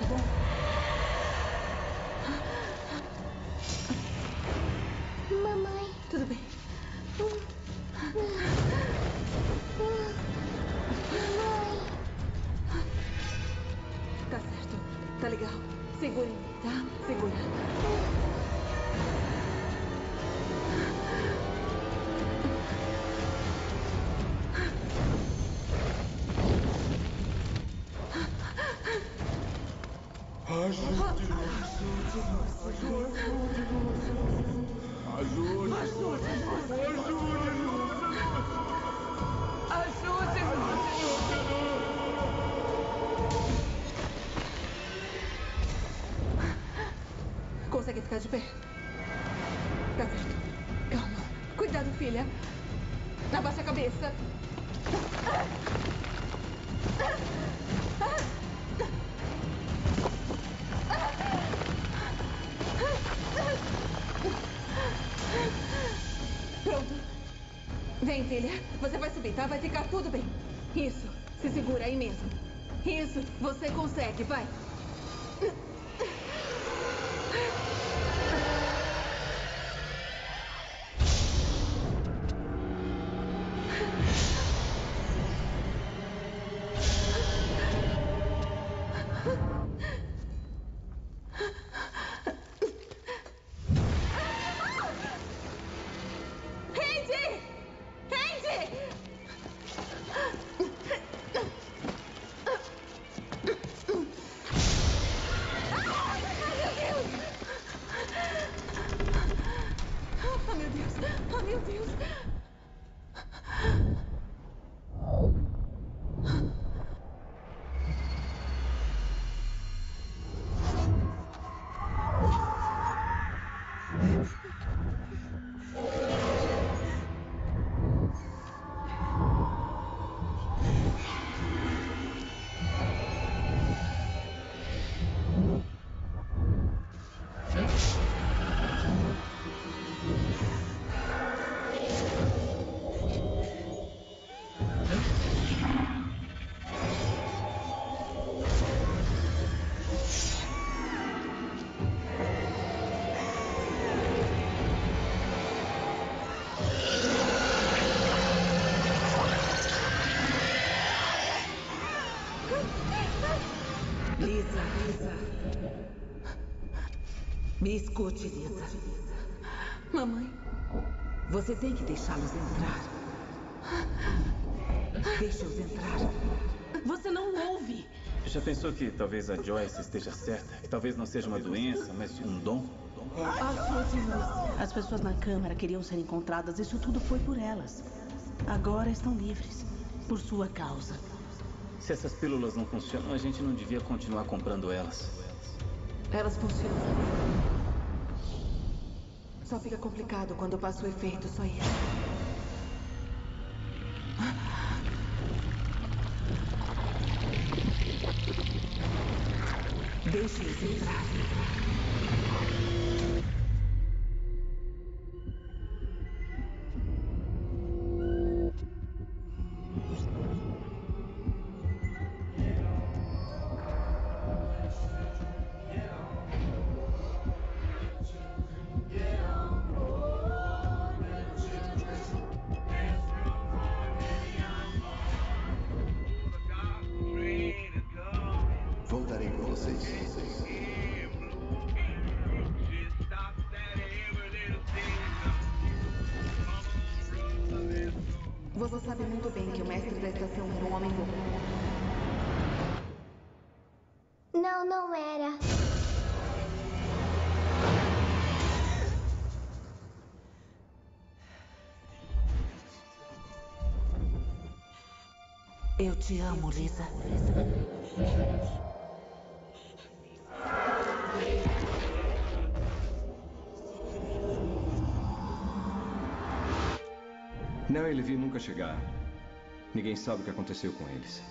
Consegue ficar de pé? Tá certo. Calma. Cuidado, filha. Abaixa a cabeça. Pronto. Vem, filha. Você vai subir, tá? Vai ficar tudo bem. Isso. Se segura aí mesmo. Isso. Você consegue. Vai. Escute, Lisa. Mamãe. Você tem que deixá-los entrar. Deixe-os entrar. Você não ouve. Já pensou que talvez a Joyce esteja certa? Que talvez não seja uma doença, mas um dom? As pessoas na Câmara queriam ser encontradas. Isso tudo foi por elas. Agora estão livres. Por sua causa. Se essas pílulas não funcionam, a gente não devia continuar comprando elas. Elas funcionam. Só fica complicado quando passa o efeito, só isso. Amo, Lisa. Neo e Levi nunca chegaram. Ninguém sabe o que aconteceu com eles.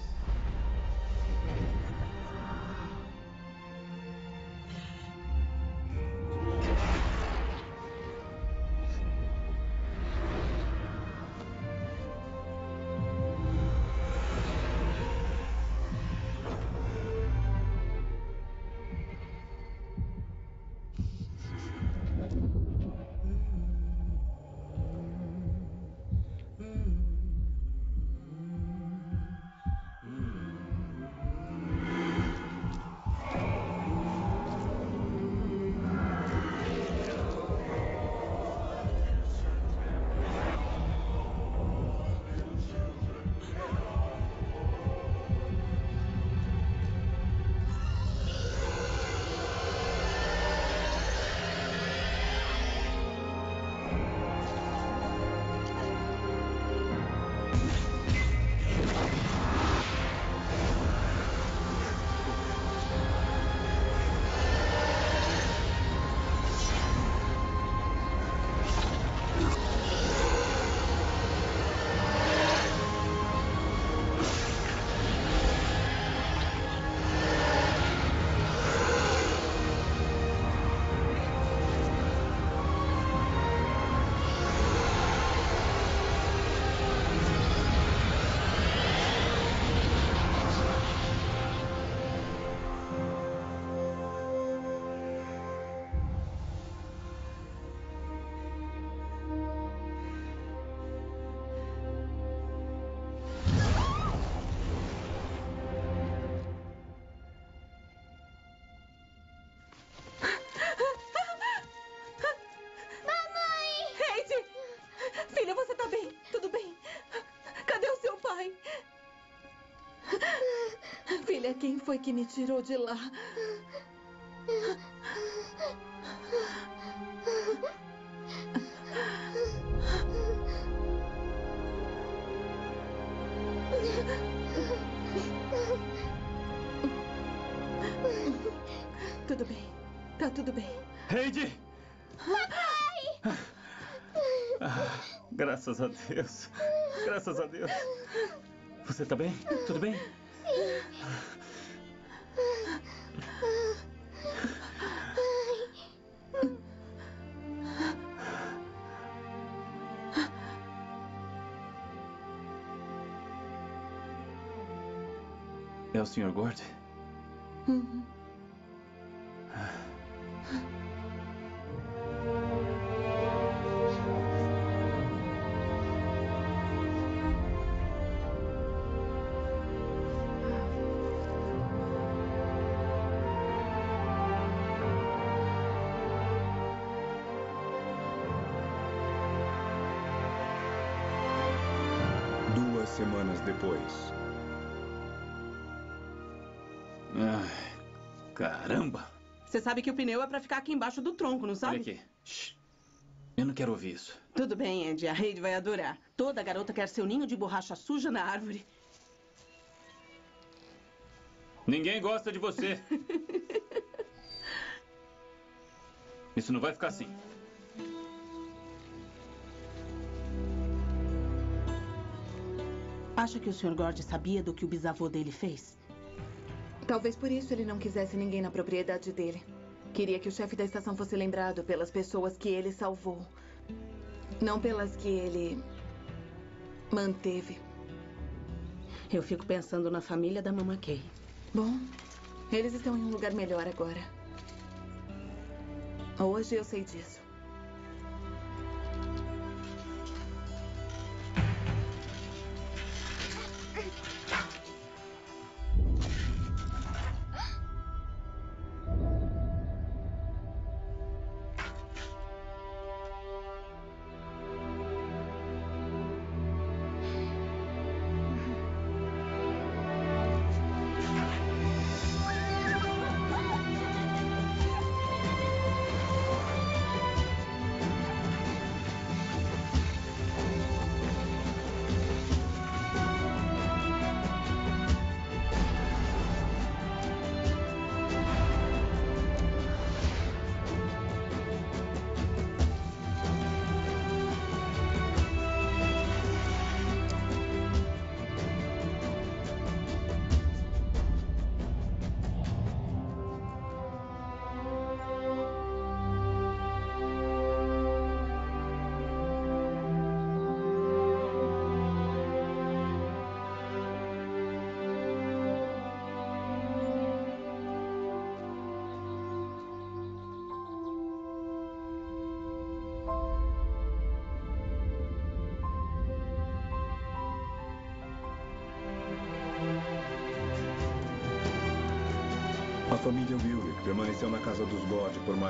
Foi que me tirou de lá? Tudo bem. Tá tudo bem. Heidi! Ah, graças a Deus. Graças a Deus. Você tá bem? Tudo bem? Semanas depois. Ai, caramba! Você sabe que o pneu é pra ficar aqui embaixo do tronco, não sabe? Olha aqui. Shh. Eu não quero ouvir isso. Tudo bem, Andy. A Heidi vai adorar. Toda garota quer seu ninho de borracha suja na árvore. Ninguém gosta de você. *laughs* Isso não vai ficar assim. Acha que o Sr. Gord sabia do que o bisavô dele fez? Talvez por isso ele não quisesse ninguém na propriedade dele. Queria que o chefe da estação fosse lembrado pelas pessoas que ele salvou. Não pelas que ele manteve. Eu fico pensando na família da Mama Kay. Bom, eles estão em um lugar melhor agora. Hoje eu sei disso.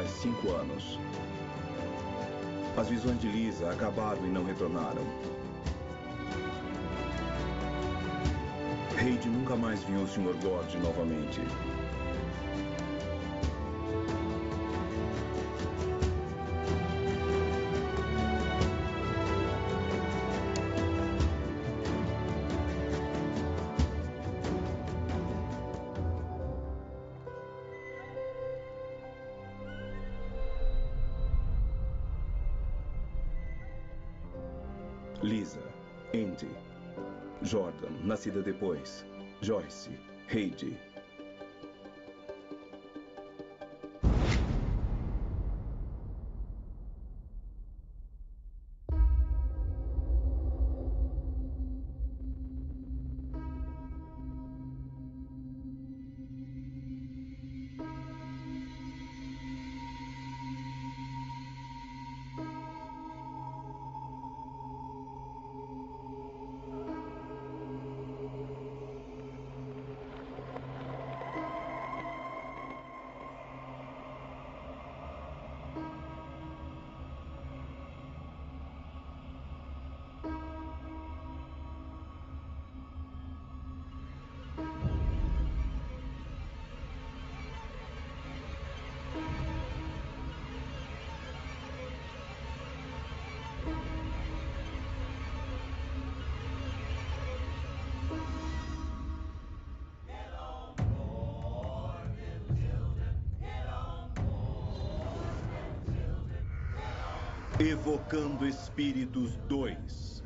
Cinco anos. As visões de Lisa acabaram e não retornaram. Reid nunca mais viu o Sr. God novamente. Joyce, Heidi. Evocando Espíritos 2.